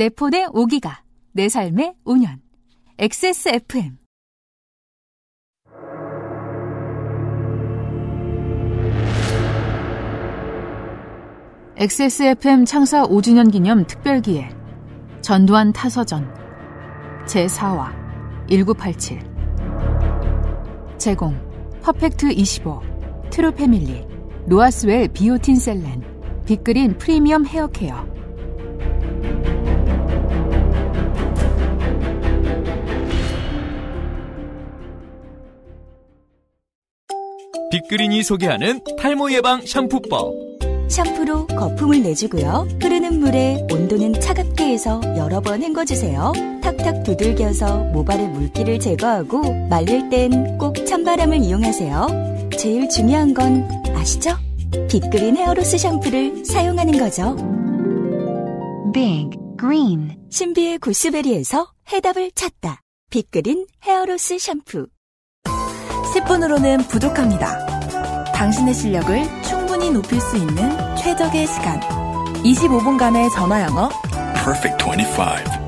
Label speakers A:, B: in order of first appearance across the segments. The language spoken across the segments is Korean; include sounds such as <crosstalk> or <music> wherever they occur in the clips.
A: 내 폰의 5기가, 내 삶의 5년. XSFM. XSFM 창사 5주년 기념 특별기획. 전두환 타서전. 제4화 1987 제공 퍼펙트 25 트루 패밀리. 로아스웰 비오틴 셀렌. 빅그린 프리미엄 헤어케어
B: 빅그린이 소개하는 탈모 예방 샴푸법.
C: 샴푸로 거품을 내주고요. 흐르는 물에 온도는 차갑게 해서 여러 번 헹궈주세요. 탁탁 두들겨서 모발의 물기를 제거하고 말릴 땐 꼭 찬바람을 이용하세요. 제일 중요한 건 아시죠? 빅그린 헤어로스 샴푸를 사용하는 거죠.
A: Big Green
C: 신비의 구스베리에서 해답을 찾다. 빅그린 헤어로스 샴푸.
D: 10분으로는 부족합니다. 당신의 실력을 충분히 높일 수 있는 최적의 시간. 25분간의 전화 영어.
E: Perfect 25.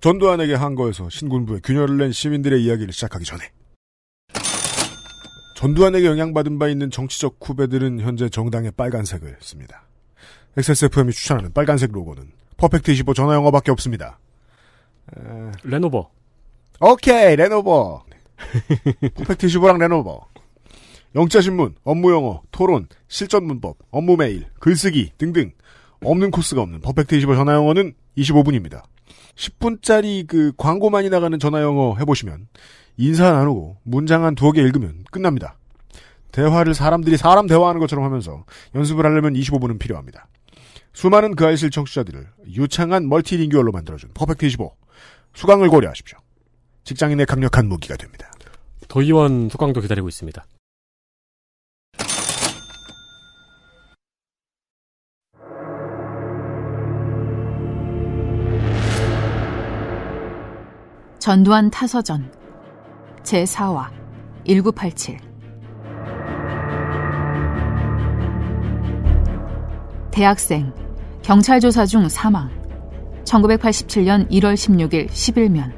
F: 전두환에게 항거해서 신군부에 균열을 낸 시민들의 이야기를 시작하기 전에 전두환에게 영향받은 바 있는 정치적 후배들은 현재 정당의 빨간색을 씁니다. XSFM이 추천하는 빨간색 로고는 퍼펙트 25 전화 영어밖에 없습니다. 에...
G: 레노버.
F: 오케이 레노버. 퍼펙트 25랑 레노버. 영자신문, 업무영어, 토론, 실전문법, 업무메일, 글쓰기 등등 없는 코스가 없는 퍼펙트 25 전화영어는 25분입니다. 10분짜리 그 광고만이 나가는 전화영어 해보시면 인사 나누고 문장 한 두어 개 읽으면 끝납니다. 대화를 사람들이 사람 대화하는 것처럼 하면서 연습을 하려면 25분은 필요합니다. 수많은 그 알실 청취자들을 유창한 멀티링규얼로 만들어준 퍼펙트 25 수강을 고려하십시오. 직장인의 강력한 무기가 됩니다.
G: 도의원 수강도 기다리고 있습니다.
A: 전두환 타서전 제4화 1987 대학생 경찰 조사 중 사망 1987년 1월 16일 11면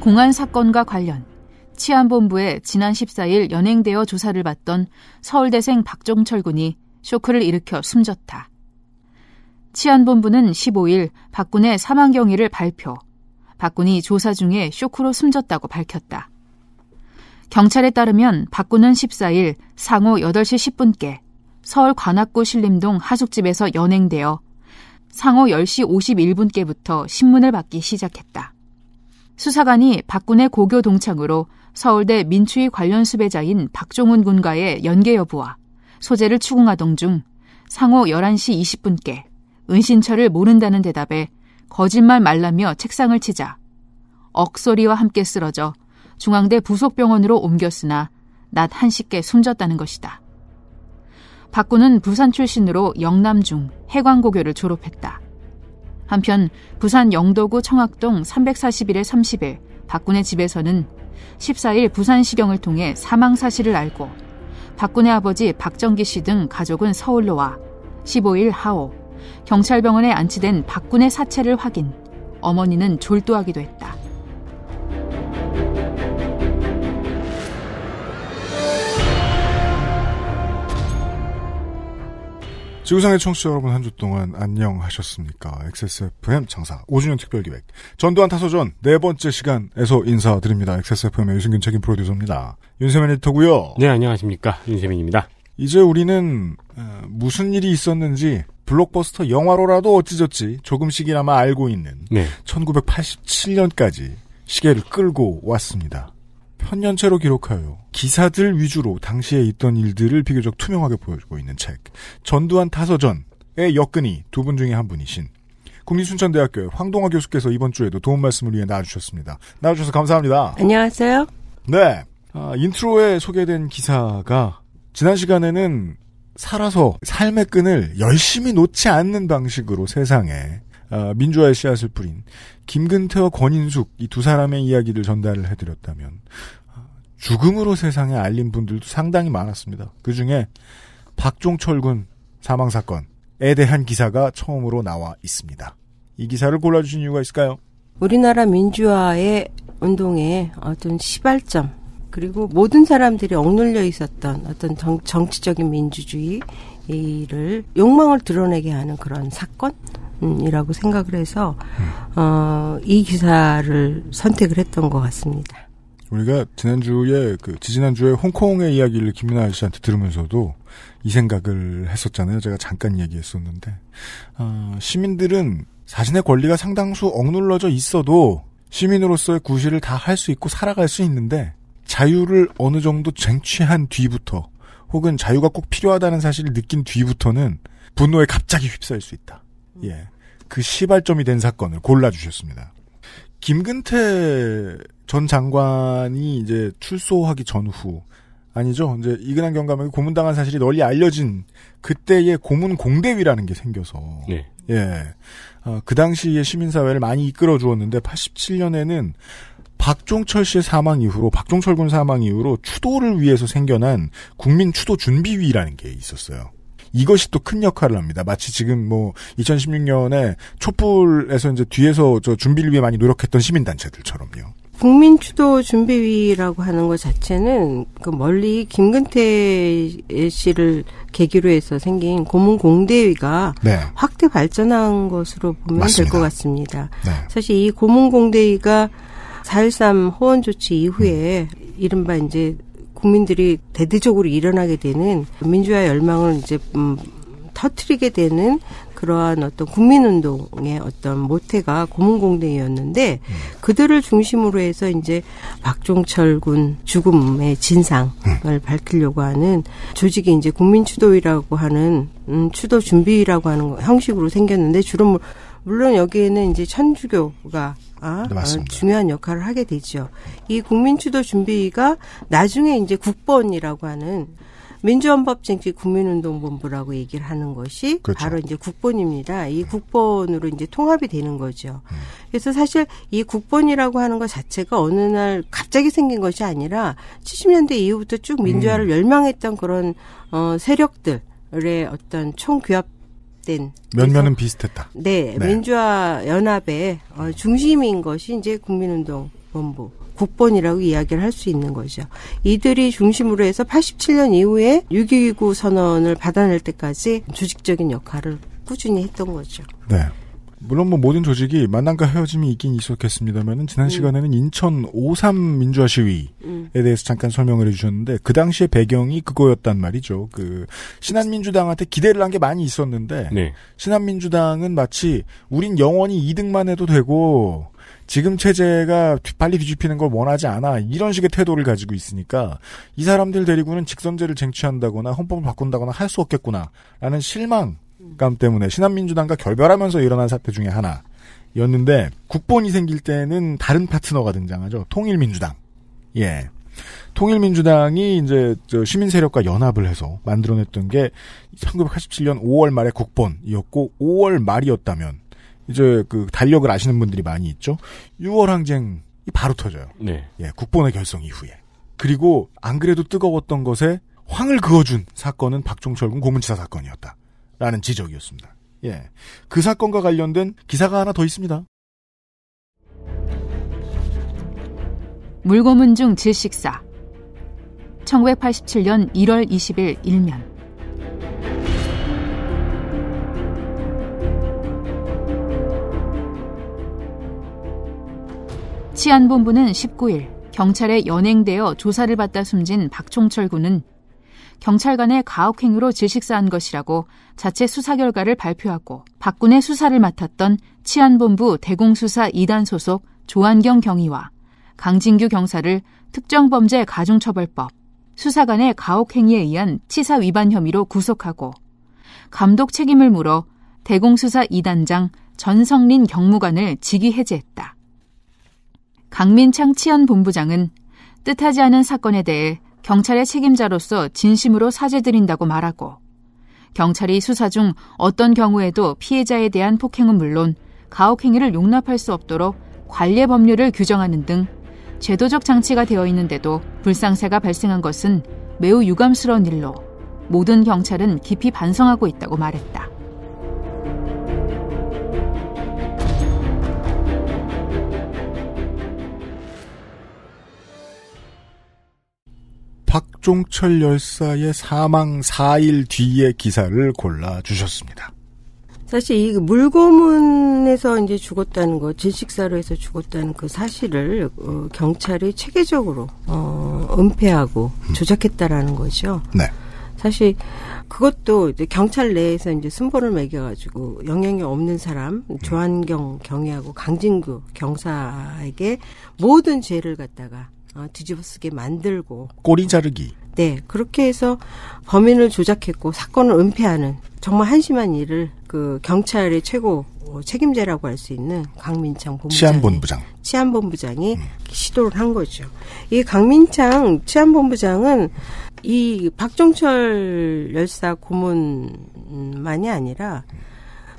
A: 공안 사건과 관련 치안본부에 지난 14일 연행되어 조사를 받던 서울대생 박종철 군이 쇼크를 일으켜 숨졌다. 치안본부는 15일 박군의 사망 경위를 발표. 박군이 조사 중에 쇼크로 숨졌다고 밝혔다. 경찰에 따르면 박군은 14일 상호 8시 10분께 서울 관악구 신림동 하숙집에서 연행되어 상호 10시 51분께부터 신문을 받기 시작했다. 수사관이 박군의 고교 동창으로 서울대 민추위 관련 수배자인 박종훈 군과의 연계 여부와 소재를 추궁하던 중 상호 11시 20분께 은신처를 모른다는 대답에 거짓말 말라며 책상을 치자 억소리와 함께 쓰러져 중앙대 부속병원으로 옮겼으나 낮 1시께 숨졌다는 것이다. 박군은 부산 출신으로 영남중 해광고교를 졸업했다. 한편 부산 영도구 청학동 341의 30일 박군의 집에서는 14일 부산시경을 통해 사망 사실을 알고 박군의 아버지 박정기 씨 등 가족은 서울로 와 15일 하오 경찰병원에 안치된 박군의 사체를 확인 어머니는 졸도하기도 했다.
F: 지구상의 청취자 여러분 한 주 동안 안녕하셨습니까? XSFM 창사 5주년 특별기획 전두환 타소전 네 번째 시간에서 인사드립니다. XSFM의 유승균 책임 프로듀서입니다. 윤세민 에디터고요.
G: 네, 안녕하십니까. 윤세민입니다.
F: 이제 우리는 어, 무슨 일이 있었는지 블록버스터 영화로라도 어찌저찌 조금씩이나마 알고 있는
G: 네.
F: 1987년까지 시계를 끌고 왔습니다. 편년체로 기록하여 기사들 위주로 당시에 있던 일들을 비교적 투명하게 보여주고 있는 책 전두환 타서전의 엮은이 두 분 중에 한 분이신 국립순천대학교의 황동하 교수께서 이번 주에도 도움 말씀을 위해 나와주셨습니다. 나와주셔서 감사합니다.
H: 안녕하세요.
F: 네. 아, 인트로에 소개된 기사가 지난 시간에는 살아서 삶의 끈을 열심히 놓지 않는 방식으로 세상에 어, 민주화의 씨앗을 뿌린 김근태와 권인숙 이 두 사람의 이야기를 전달을 해드렸다면 어, 죽음으로 세상에 알린 분들도 상당히 많았습니다. 그 중에 박종철 군 사망 사건에 대한 기사가 처음으로 나와 있습니다. 이 기사를 골라주신 이유가 있을까요?
H: 우리나라 민주화의 운동의 어떤 시발점 그리고 모든 사람들이 억눌려 있었던 어떤 정, 정치적인 민주주의를 욕망을 드러내게 하는 그런 사건 이라고 생각을 해서 어, 이 기사를 선택을 했던 것 같습니다.
F: 우리가 지난주에 그 지지난주에 홍콩의 이야기를 김민아 씨한테 들으면서도 이 생각을 했었잖아요. 제가 잠깐 얘기했었는데 어, 시민들은 자신의 권리가 상당수 억눌러져 있어도 시민으로서의 구실을 다 할 수 있고 살아갈 수 있는데 자유를 어느 정도 쟁취한 뒤부터 혹은 자유가 꼭 필요하다는 사실을 느낀 뒤부터는 분노에 갑자기 휩싸일 수 있다. 예. 그 시발점이 된 사건을 골라주셨습니다. 김근태 전 장관이 이제 출소하기 전후 아니죠. 이제 이근한 경감에게 고문당한 사실이 널리 알려진 그때의 고문 공대위라는 게 생겨서
G: 네.
F: 예. 어, 그 당시에 시민사회를 많이 이끌어 주었는데 87년에는 박종철 씨의 사망 이후로 박종철 군 사망 이후로 추도를 위해서 생겨난 국민 추도 준비위라는 게 있었어요. 이것이 또 큰 역할을 합니다. 마치 지금 뭐 2016년에 촛불에서 이제 뒤에서 저 준비를 위해 많이 노력했던 시민단체들처럼요.
H: 국민추도 준비위라고 하는 것 자체는 그 멀리 김근태 씨를 계기로 해서 생긴 고문공대위가
F: 네.
H: 확대 발전한 것으로 보면 될. 것 같습니다.
F: 네.
H: 사실 이 고문공대위가 4.13 호원 조치 이후에 이른바 이제 국민들이 대대적으로 일어나게 되는 민주화 열망을 이제 음, 터트리게 되는 그러한 어떤 국민운동의 어떤 모태가 고문공대였는데 그들을 중심으로 해서 이제 박종철 군 죽음의 진상을 밝히려고 하는 조직이 이제 국민추도위라고 하는 음, 추도 준비위라고 하는 거- 형식으로 생겼는데 주로 물- 물론 여기에는 이제 천주교가 아,
F: 네.
H: 어, 중요한 역할을 하게 되죠. 이 국민추도 준비위가 나중에 이제 국본이라고 하는 민주헌법쟁취 국민운동본부라고 얘기를 하는 것이
F: 그렇죠.
H: 바로 이제 국본입니다. 이 국본으로 이제 통합이 되는 거죠. 그래서 사실 이 국본이라고 하는 것 자체가 어느 날 갑자기 생긴 것이 아니라 70년대 이후부터 쭉 민주화를
F: 음.
H: 열망했던 그런 어 세력들의 어떤 총규합 된
F: 면면은 비슷했다.
H: 네,
F: 네.
H: 민주화 연합의 어, 중심인 것이 이제 국민운동 본부 국본이라고 이야기를 할 수 있는 거죠. 이들이 중심으로 해서 87년 이후에 6.29 선언을 받아낼 때까지 조직적인 역할을 꾸준히 했던 거죠.
F: 네. 물론 뭐 모든 조직이 만남과 헤어짐이 있긴 있었겠습니다만은 지난 시간에는 인천 5.3 민주화 시위에
H: 음.
F: 대해서 잠깐 설명을 해주셨는데 그 당시의 배경이 그거였단 말이죠. 그 신한민주당한테 기대를 한 게 많이 있었는데
G: 네.
F: 신한민주당은 마치 우린 영원히 2등만 해도 되고 지금 체제가 뒤- 빨리 뒤집히는 걸 원하지 않아 이런 식의 태도를 가지고 있으니까 이 사람들 데리고는 직선제를 쟁취한다거나 헌법을 바꾼다거나 할 수 없겠구나라는 실망 감 때문에 신한민주당과 결별하면서 일어난 사태 중에 하나였는데 국본이 생길 때는 다른 파트너가 등장하죠 통일민주당 예 통일민주당이 이제 저 시민 세력과 연합을 해서 만들어냈던 게 1987년 5월 말에 국본이었고 5월 말이었다면 이제 그 달력을 아시는 분들이 많이 있죠. 6월 항쟁이 바로 터져요.
G: 네.
F: 예, 국본의 결성 이후에. 그리고 안 그래도 뜨거웠던 것에 황을 그어준 사건은 박종철 군 고문치사 사건이었다. 라는 지적이었습니다. 예. 그 사건과 관련된 기사가 하나 더 있습니다.
A: 물고문 중 질식사 1987년 1월 20일 일면 치안본부는 19일 경찰에 연행되어 조사를 받다 숨진 박종철 군은 경찰관의 가혹행위로 질식사한 것이라고 자체 수사 결과를 발표하고 박군의 수사를 맡았던 치안본부 대공수사 2단 소속 조한경 경위와 강진규 경사를 특정범죄 가중처벌법, 수사관의 가혹행위에 의한 치사 위반 혐의로 구속하고 감독 책임을 물어 대공수사 2단장 전성린 경무관을 직위 해제했다. 강민창 치안본부장은 뜻하지 않은 사건에 대해 경찰의 책임자로서 진심으로 사죄드린다고 말하고 경찰이 수사 중 어떤 경우에도 피해자에 대한 폭행은 물론 가혹행위를 용납할 수 없도록 관례 법률을 규정하는 등 제도적 장치가 되어 있는데도 불상사가 발생한 것은 매우 유감스러운 일로 모든 경찰은 깊이 반성하고 있다고 말했다.
F: 박종철 열사의 사망 4일 뒤의 기사를 골라 주셨습니다.
H: 사실 이 물고문에서 이제 죽었다는 거, 질식사로 해서 죽었다는 그 사실을 어, 경찰이 체계적으로 어, 은폐하고 조작했다라는 거죠.
F: 네.
H: 사실 그것도 이제 경찰 내에서 이제 순번을 매겨가지고 영향이 없는 사람 조한경 경위하고 강진구 경사에게 모든 죄를 갖다가 어, 뒤집어쓰게 만들고
F: 꼬리 자르기.
H: 네 그렇게 해서 범인을 조작했고 사건을 은폐하는 정말 한심한 일을 그 경찰의 최고 어, 책임자라고 할 수 있는 강민창 본부장
F: 치안본부장.
H: 치안본부장이 시도를 한 거죠. 이 강민창 치안본부장은 이 박종철 열사 고문만이 아니라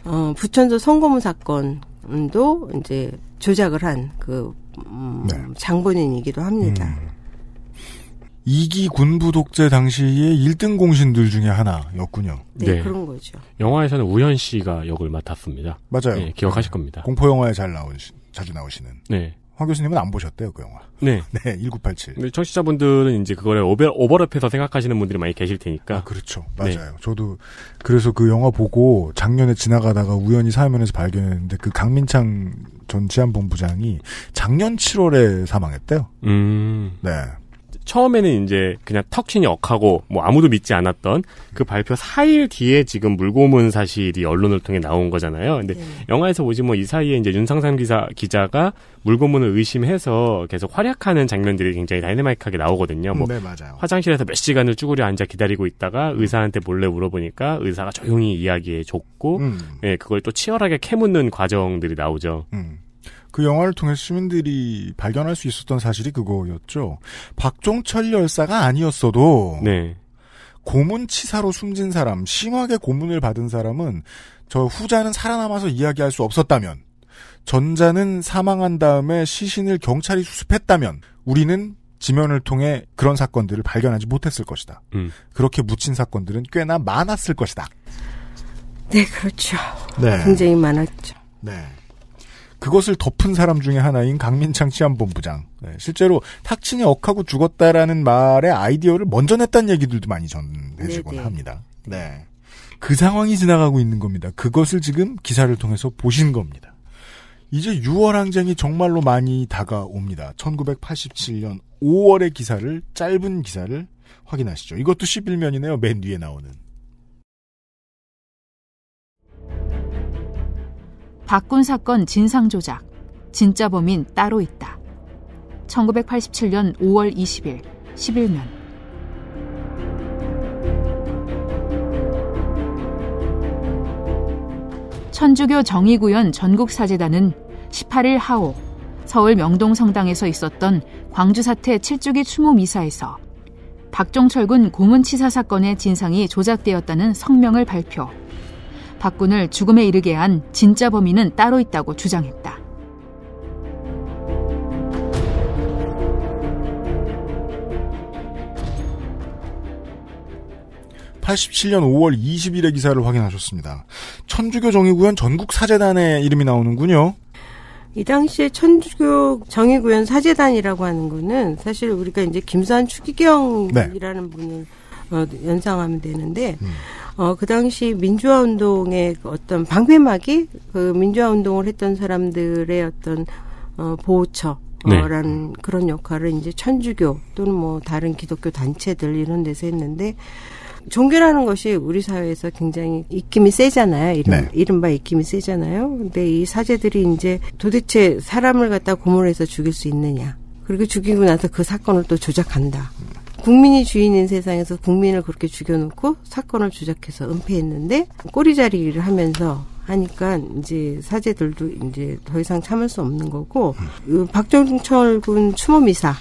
H: 어, 부천서 성고문 사건도 이제 조작을 한 그 음,
F: 네.
H: 장본인이기도 합니다.
F: 음. 이기 군부 독재 당시의 1등 공신들 중에 하나였군요.
H: 네,
G: 네.
H: 그런 거죠.
G: 영화에서는 우현 씨가 역을 맡았습니다.
F: 맞아요.
G: 네, 기억하실 겁니다.
F: 공포 영화에 잘 나온 자주 나오시는
G: 네.
F: 황 교수님은 안 보셨대요 그 영화.
G: 네. <laughs>
F: 네, 1987.
G: 근데 청취자분들은 이제 그거를 오버, 오버랩해서 생각하시는 분들이 많이 계실 테니까.
F: 아, 그렇죠.
G: 네.
F: 맞아요. 저도 그래서 그 영화 보고 작년에 지나가다가 우연히 사면에서 발견했는데 그 강민창 전 치안본부장이 작년 7월에 사망했대요.
G: 음.
F: 네.
G: 처음에는 이제 그냥 턱신이 억하고 뭐 아무도 믿지 않았던 그 발표 4일 뒤에 지금 물고문 사실이 언론을 통해 나온 거잖아요. 근데
H: 네.
G: 영화에서 보지 뭐 이 사이에 이제 윤상삼 기사 기자가 물고문을 의심해서 계속 활약하는 장면들이 굉장히 다이내마이크하게 나오거든요. 뭐
F: 네, 맞아요.
G: 화장실에서 몇 시간을 쭈그려 앉아 기다리고 있다가 의사한테 몰래 물어보니까 의사가 조용히 이야기해 줬고
F: 음,
G: 예, 그걸 또 치열하게 캐묻는 과정들이 나오죠.
F: 음. 그 영화를 통해 시민들이 발견할 수 있었던 사실이 그거였죠. 박종철 열사가 아니었어도
G: 네.
F: 고문 치사로 숨진 사람, 심하게 고문을 받은 사람은 저 후자는 살아남아서 이야기할 수 없었다면, 전자는 사망한 다음에 시신을 경찰이 수습했다면, 우리는 지면을 통해 그런 사건들을 발견하지 못했을 것이다.
G: 음.
F: 그렇게 묻힌 사건들은 꽤나 많았을 것이다.
H: 네, 그렇죠.
F: 네.
H: 굉장히 많았죠.
F: 네. 그것을 덮은 사람 중에 하나인 강민창 치안본부장. 네, 실제로 탁친이 억하고 죽었다라는 말의 아이디어를 먼저 냈다는 얘기들도 많이 전해지곤
H: 네네.
F: 합니다. 네. 그 상황이 지나가고 있는 겁니다. 그것을 지금 기사를 통해서 보신 겁니다. 이제 6월 항쟁이 정말로 많이 다가옵니다. 1987년 5월의 기사를, 짧은 기사를 확인하시죠. 이것도 11면이네요. 맨 위에 나오는.
A: 박군 사건 진상 조작. 진짜 범인 따로 있다. 1987년 5월 20일 11면. 천주교 정의구현 전국사재단은 18일 하오 서울 명동성당에서 있었던 광주 사태 7주기 추모 미사에서 박종철군 고문치사 사건의 진상이 조작되었다는 성명을 발표. 박군을 죽음에 이르게 한 진짜 범인은 따로 있다고 주장했다.
F: 87년 5월 20일의 기사를 확인하셨습니다. 천주교 정의구현 전국 사재단의 이름이 나오는군요.
H: 이 당시에 천주교 정의구현 사재단이라고 하는 거는 사실 우리가 이제 김수환 추기경이라는 분을 어, 연상하면 되는데
F: 음.
H: 어, 그 당시 민주화 운동의 그 어떤 방패막이 그 민주화 운동을 했던 사람들의 어떤 어, 보호처
G: 네.
H: 라는 그런 역할을 이제 천주교 또는 뭐 다른 기독교 단체들 이런 데서 했는데 종교라는 것이 우리 사회에서 굉장히 입김이 세잖아요. 이름,
F: 네.
H: 이른바 입김이 세잖아요. 근데 이 사제들이 이제 도대체 사람을 갖다 고문해서 죽일 수 있느냐. 그리고 죽이고 나서 그 사건을 또 조작한다. 국민이 주인인 세상에서 국민을 그렇게 죽여놓고 사건을 조작해서 은폐했는데 꼬리자리를 하면서 하니까 이제 사제들도 이제 더 이상 참을 수 없는 거고 그 박종철 군 추모미사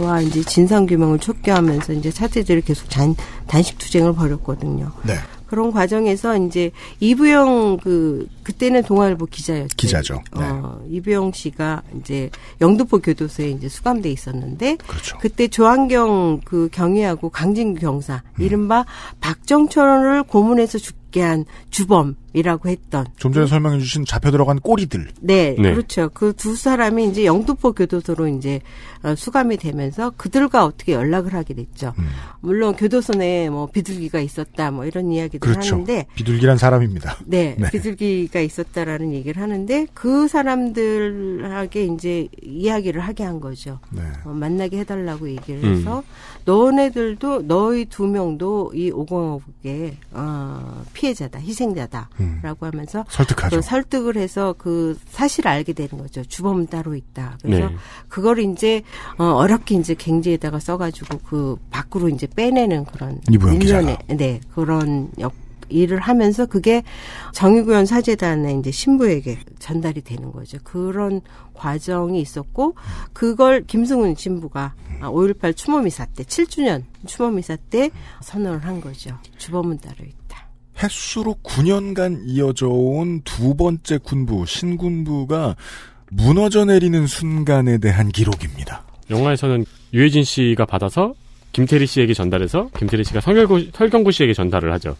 H: 와 이제 진상 규명을 촉구하면서 이제 사제들이 계속 단, 단식 투쟁을 벌였거든요.
F: 네.
H: 그런 과정에서 이제 이부영 그 그때는 동아일보 기자였죠.
F: 기자죠. 네.
H: 어, 이부영 씨가 이제 영등포 교도소에 이제 수감돼 있었는데
F: 그렇죠.
H: 그때 조한경 그 경위하고 강진규 경사 이른바 박정철을 고문해서 죽게 한 주범이라고 했던
F: 좀 전에 설명해 주신 잡혀 들어간 꼬리들.
H: 네,
G: 네.
H: 그렇죠. 그 두 사람이 이제 영등포 교도소로 이제 어, 수감이 되면서 그들과 어떻게 연락을 하게 됐죠.
F: 음.
H: 물론 교도소 내에 뭐 비둘기가 있었다 뭐 이런 이야기도
F: 그렇죠.
H: 하는데
F: 비둘기란 사람입니다.
H: 네, <laughs>
F: 네.
H: 비둘기가 있었다라는 얘기를 하는데 그 사람들에게 이제 이야기를 하게 한 거죠.
F: 네.
H: 어, 만나게 해달라고 얘기를
G: 음.
H: 해서 너네들도 너희 두 명도 이 오공업의 어, 피해자다, 희생자다라고
F: 음.
H: 하면서
F: 설득하죠.
H: 그 설득을 해서 그 사실을 알게 되는 거죠. 주범은 따로 있다. 그래서
G: 네.
H: 그걸 이제 어, 어렵게 이제 갱지에다가 써가지고 그 밖으로 이제 빼내는 그런 일련의 네 그런 역 일을 하면서 그게 정의구현 사재단의 이제 신부에게 전달이 되는 거죠. 그런 과정이 있었고 그걸 김승훈 신부가 5.18 추모미사 때 7주년 추모미사 때 선언을 한 거죠. 주범은 따로 있다.
F: 횟수로 9년간 이어져 온 두 번째 군부, 신군부가 무너져 내리는 순간에 대한 기록입니다.
G: 영화에서는 유해진 씨가 받아서 김태리 씨에게 전달해서 김태리 씨가 설경구, 설경구 씨에게 전달을 하죠.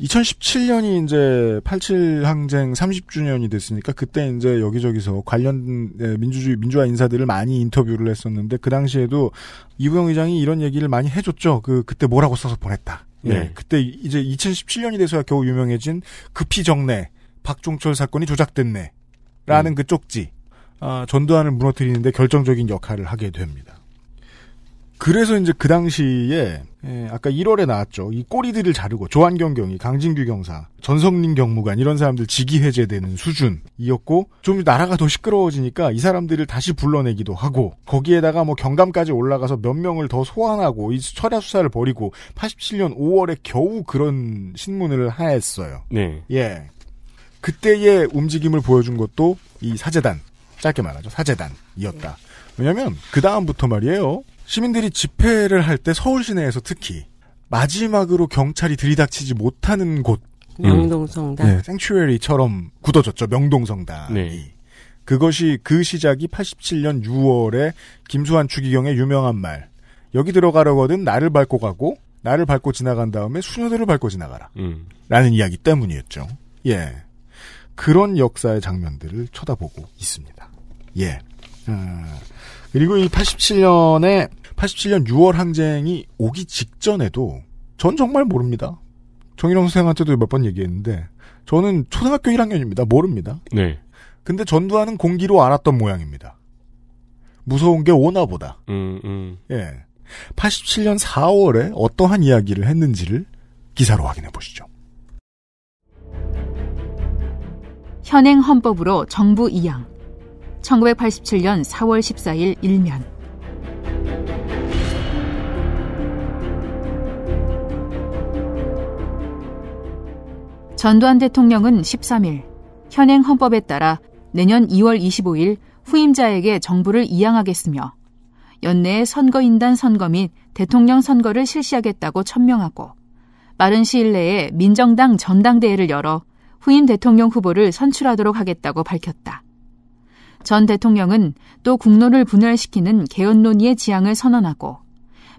F: 2017년이 이제 87 항쟁 30주년이 됐으니까 그때 이제 여기저기서 관련 예, 민주주의 민주화 인사들을 많이 인터뷰를 했었는데 그 당시에도 이부영 의장이 이런 얘기를 많이 해줬죠. 그 그때 뭐라고 써서 보냈다. 예,
G: 네.
F: 그때 이제 2017년이 돼서야 겨우 유명해진 급히 정내 박종철 사건이 조작됐네. 라는
G: 음.
F: 그 쪽지. 아, 전두환을 무너뜨리는데 결정적인 역할을 하게 됩니다. 그래서 이제 그 당시에 예, 아까 1월에 나왔죠. 이 꼬리들을 자르고 조한경 경위, 강진규 경사, 전성민 경무관 이런 사람들 직위 해제되는 수준이었고 좀 나라가 더 시끄러워지니까 이 사람들을 다시 불러내기도 하고 거기에다가 뭐 경감까지 올라가서 몇 명을 더 소환하고 이 철야 수사를 벌이고 87년 5월에 겨우 그런 신문을 하였어요.
G: 네.
F: 예. 그때의 움직임을 보여준 것도 이 사재단, 짧게 말하죠. 사재단이었다. 왜냐면, 그 다음부터 말이에요. 시민들이 집회를 할 때 서울 시내에서 특히, 마지막으로 경찰이 들이닥치지 못하는 곳,
H: 명동성당.
F: 네, 생츄에리처럼 굳어졌죠. 명동성당이.
G: 네.
F: 그것이 그 시작이 87년 6월에 김수환 추기경의 유명한 말. 여기 들어가려거든 나를 밟고 가고 나를 밟고 지나간 다음에 수녀들을 밟고 지나가라.
G: 음.
F: 라는 이야기 때문이었죠. 예. 그런 역사의 장면들을 쳐다보고 있습니다. 예. 아, 그리고 이 87년에 87년 6월 항쟁이 오기 직전에도 전 정말 모릅니다. 정일영 선생한테도 몇 번 얘기했는데 저는 초등학교 1학년입니다. 모릅니다.
G: 네.
F: 근데 전두환은 공기로 알았던 모양입니다. 무서운 게 오나 보다.
G: 음, 음.
F: 예. 87년 4월에 어떠한 이야기를 했는지를 기사로 확인해 보시죠.
A: 현행 헌법으로 정부 이양. 1987년 4월 14일 일면. 전두환 대통령은 13일 현행 헌법에 따라 내년 2월 25일 후임자에게 정부를 이양하겠으며 연내에 선거인단 선거 및 대통령 선거를 실시하겠다고 천명하고 빠른 시일 내에 민정당 전당대회를 열어 후임 대통령 후보를 선출하도록 하겠다고 밝혔다. 전 대통령은 또 국론을 분열시키는 개헌 논의의 지향을 선언하고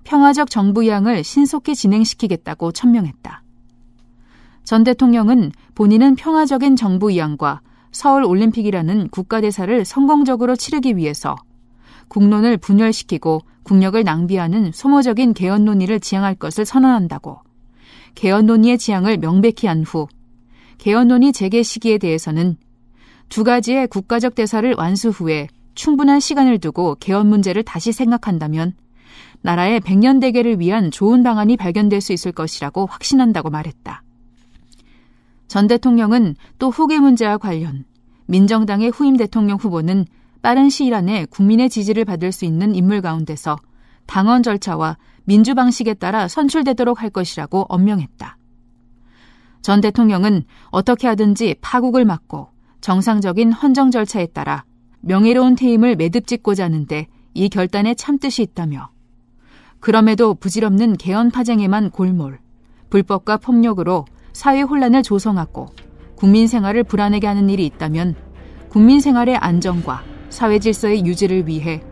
A: 평화적 정부 이양을 신속히 진행시키겠다고 천명했다. 전 대통령은 본인은 평화적인 정부 이양과 서울 올림픽이라는 국가대사를 성공적으로 치르기 위해서 국론을 분열시키고 국력을 낭비하는 소모적인 개헌 논의를 지향할 것을 선언한다고 개헌 논의의 지향을 명백히 한 후 개헌 논의 재개 시기에 대해서는 두 가지의 국가적 대사를 완수 후에 충분한 시간을 두고 개헌 문제를 다시 생각한다면 나라의 백년 대계를 위한 좋은 방안이 발견될 수 있을 것이라고 확신한다고 말했다. 전 대통령은 또 후계 문제와 관련 민정당의 후임 대통령 후보는 빠른 시일 안에 국민의 지지를 받을 수 있는 인물 가운데서 당원 절차와 민주 방식에 따라 선출되도록 할 것이라고 엄명했다. 전 대통령은 어떻게 하든지 파국을 막고 정상적인 헌정 절차에 따라 명예로운 퇴임을 매듭 짓고자 하는데 이 결단에 참뜻이 있다며 그럼에도 부질없는 개헌 파쟁에만 골몰, 불법과 폭력으로 사회 혼란을 조성하고 국민 생활을 불안하게 하는 일이 있다면 국민 생활의 안정과 사회 질서의 유지를 위해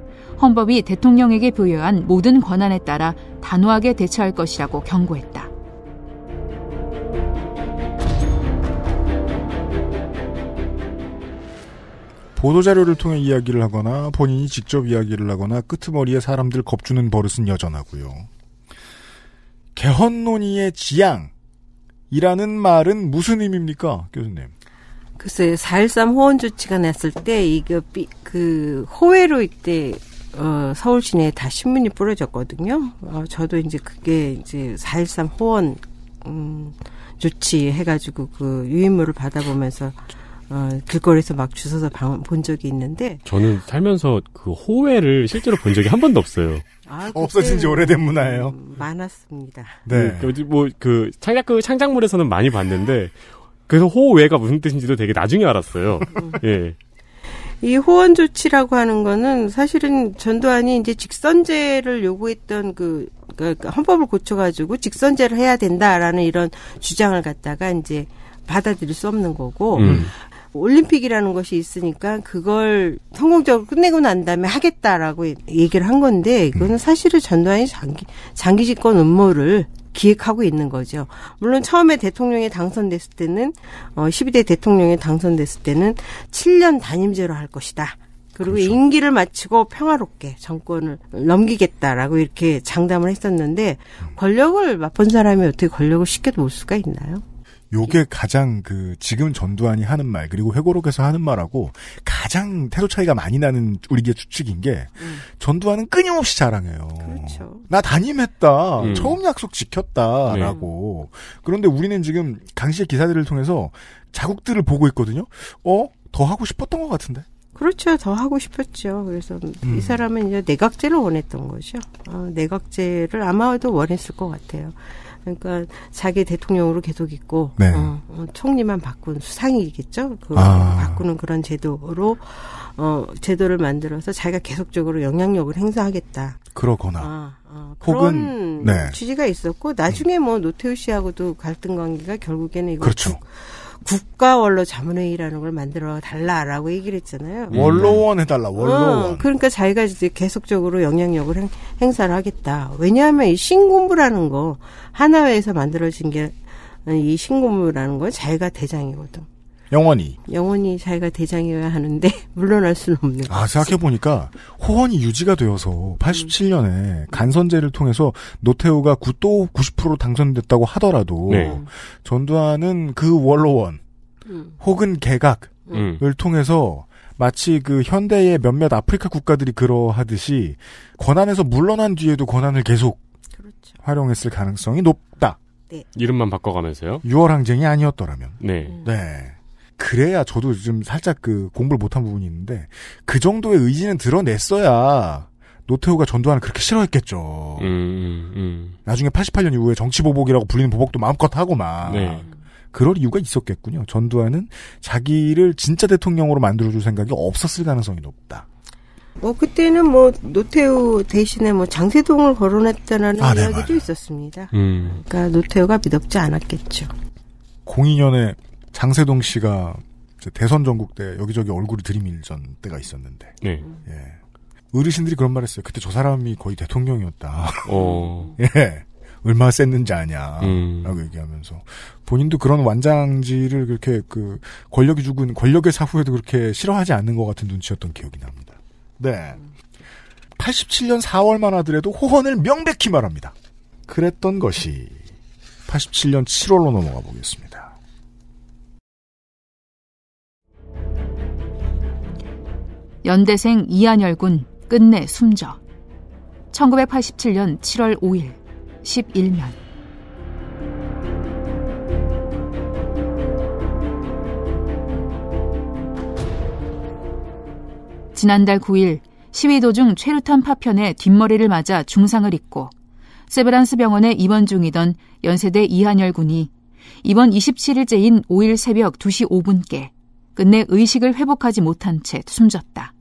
A: 헌법이 대통령에게 부여한 모든 권한에 따라 단호하게 대처할 것이라고 경고했다.
F: 보도자료를 통해 이야기를 하거나 본인이 직접 이야기를 하거나 끄트머리에 사람들 겁주는 버릇은 여전하고요. 개헌 논의의 지향 이라는 말은 무슨 의미입니까, 교수님?
H: 글쎄, 4.13 호원 조치가 났을 때, 이거, 삐, 그, 호외로 이때, 어, 서울 시내에 다 신문이 뿌려졌거든요. 어, 저도 이제 그게 이제 4.13 호원, 음, 조치 해가지고 그 유인물을 받아보면서 어, 길거리에서 막 주워서 방, 본 적이 있는데.
G: 저는 살면서 그 호외를 실제로 본 적이 한 번도 없어요.
H: 아,
F: 없어진 지 오래된 문화예요.
H: 음, 많았습니다.
F: 네.
G: 그, 뭐, 그, 창작, 그 창작물에서는 많이 봤는데, 그래서 호외가 무슨 뜻인지도 되게 나중에 알았어요. 예.
H: 이 호원 조치라고 하는 거는 사실은 전두환이 이제 직선제를 요구했던 그, 그 헌법을 고쳐가지고 직선제를 해야 된다라는 이런 주장을 갖다가 이제 받아들일 수 없는 거고,
G: 음.
H: 올림픽이라는 것이 있으니까 그걸 성공적으로 끝내고 난 다음에 하겠다라고 얘기를 한 건데 이거는 사실은 전두환이 장기 장기 집권 음모를 기획하고 있는 거죠. 물론 처음에 대통령에 당선됐을 때는 어 12대 대통령에 당선됐을 때는 7년 단임제로 할 것이다. 그리고
F: 그렇죠.
H: 임기를 마치고 평화롭게 정권을 넘기겠다라고 이렇게 장담을 했었는데 권력을 맛본 사람이 어떻게 권력을 쉽게 놓을 수가 있나요?
F: 요게 가장 그 지금 전두환이 하는 말 그리고 회고록에서 하는 말하고 가장 태도 차이가 많이 나는 우리의 추측인 게 전두환은 끊임없이 자랑해요.
H: 그렇죠.
F: 나 담임했다.
G: 음.
F: 처음 약속 지켰다라고. 그런데 우리는 지금 당시의 기사들을 통해서 자국들을 보고 있거든요. 어? 더 하고 싶었던 것 같은데.
H: 그렇죠. 더 하고 싶었죠. 그래서
F: 음.
H: 이 사람은 이제 내각제를 원했던 거죠. 어, 내각제를 아마도 원했을 것 같아요. 그러니까 자기 대통령으로 계속 있고
F: 네.
H: 어, 어, 총리만 바꾼 수상이겠죠. 그
F: 아.
H: 바꾸는 그런 제도로 어, 제도를 만들어서 자기가 계속적으로 영향력을 행사하겠다.
F: 그러거나.
H: 아, 아,
F: 혹은,
H: 그런
F: 네.
H: 취지가 있었고 나중에 뭐 노태우 씨하고도 갈등 관계가 결국에는 이거
F: 그렇죠.
H: 국가원로 자문회의라는 걸 만들어 달라라고 얘기를 했잖아요.
F: 원로원 해달라. 원로원.
H: 어, 그러니까 자기가 이제 계속적으로 영향력을 행, 행사를 하겠다. 왜냐하면 이 신공부라는 거 하나회에서 만들어진 게 이 신공부라는 건 자기가 대장이거든.
F: 영원히.
H: 영원히 자기가 대장이어야 하는데 <laughs> 물러날 수는 없는
F: 아,
H: 거지.
F: 생각해 보니까 호원이 유지가 되어서 87년에 간선제를 통해서 노태우가 구- 또90% 당선됐다고 하더라도
G: 네.
F: 전두환은 그 원로원
H: 음.
F: 혹은 개각을
G: 음.
F: 통해서 마치 그 현대의 몇몇 아프리카 국가들이 그러하듯이 권한에서 물러난 뒤에도 권한을 계속
H: 그렇죠.
F: 활용했을 가능성이 높다.
G: 이름만 바꿔가면서요.
F: 6월 항쟁이 아니었더라면.
G: 네.
F: 네. 그래야 저도 좀 살짝 그 공부를 못한 부분이 있는데 그 정도의 의지는 드러냈어야 노태우가 전두환을 그렇게 싫어했겠죠.
G: 음, 음, 음.
F: 나중에 88년 이후에 정치 보복이라고 불리는 보복도 마음껏 하고 막
G: 네.
F: 그럴 이유가 있었겠군요. 전두환은 자기를 진짜 대통령으로 만들어줄 생각이 없었을 가능성이 높다.
H: 뭐 그때는 뭐 노태우 대신에 뭐 장세동을 거론했다는
F: 아, 네,
H: 이야기도
F: 맞아요.
H: 있었습니다.
G: 음.
H: 그러니까 노태우가 믿었지 않았겠죠.
F: 02년에 장세동 씨가 대선 전국 때 여기저기 얼굴을 들이밀던 때가 있었는데
G: 네.
F: 예. 어르신들이 그런 말 했어요. 그때 저 사람이 거의 대통령이었다.
G: 어. <laughs>
F: 예. 얼마나 셌는지 아냐.
G: 음.
F: 라고 얘기하면서. 본인도 그런 완장지를 그렇게 그 권력이 죽은 권력의 사후에도 그렇게 싫어하지 않는 것 같은 눈치였던 기억이 납니다. 네. 87년 4월만 하더라도 호헌을 명백히 말합니다. 그랬던 것이 87년 7월로 넘어가 보겠습니다.
A: 연대생 이한열 군 끝내 숨져. 1987년 7월 5일 11면 지난달 9일 시위 도중 최루탄 파편에 뒷머리를 맞아 중상을 입고 세브란스 병원에 입원 중이던 연세대 이한열 군이 이번 27일째인 5일 새벽 2시 5분께 끝내 의식을 회복하지 못한 채 숨졌다.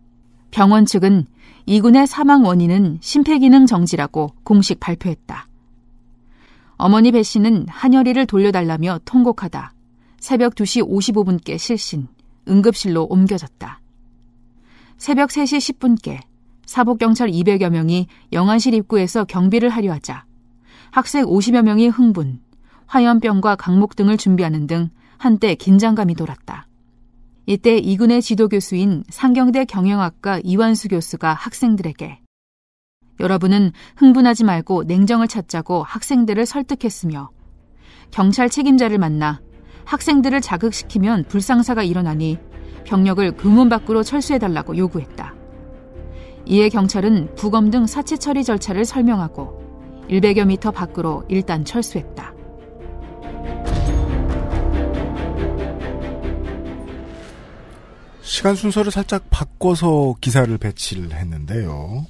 A: 병원 측은 이 군의 사망 원인은 심폐기능 정지라고 공식 발표했다. 어머니 배 씨는 한여리를 돌려달라며 통곡하다 새벽 2시 55분께 실신, 응급실로 옮겨졌다. 새벽 3시 10분께 사복경찰 200여 명이 영안실 입구에서 경비를 하려 하자 학생 50여 명이 흥분, 화염병과 강목 등을 준비하는 등 한때 긴장감이 돌았다. 이때 이군의 지도 교수인 상경대 경영학과 이완수 교수가 학생들에게 여러분은 흥분하지 말고 냉정을 찾자고 학생들을 설득했으며 경찰 책임자를 만나 학생들을 자극시키면 불상사가 일어나니 병력을 금문 밖으로 철수해달라고 요구했다. 이에 경찰은 부검 등 사체 처리 절차를 설명하고 100여 미터 밖으로 일단 철수했다.
F: 시간 순서를 살짝 바꿔서 기사를 배치를 했는데요.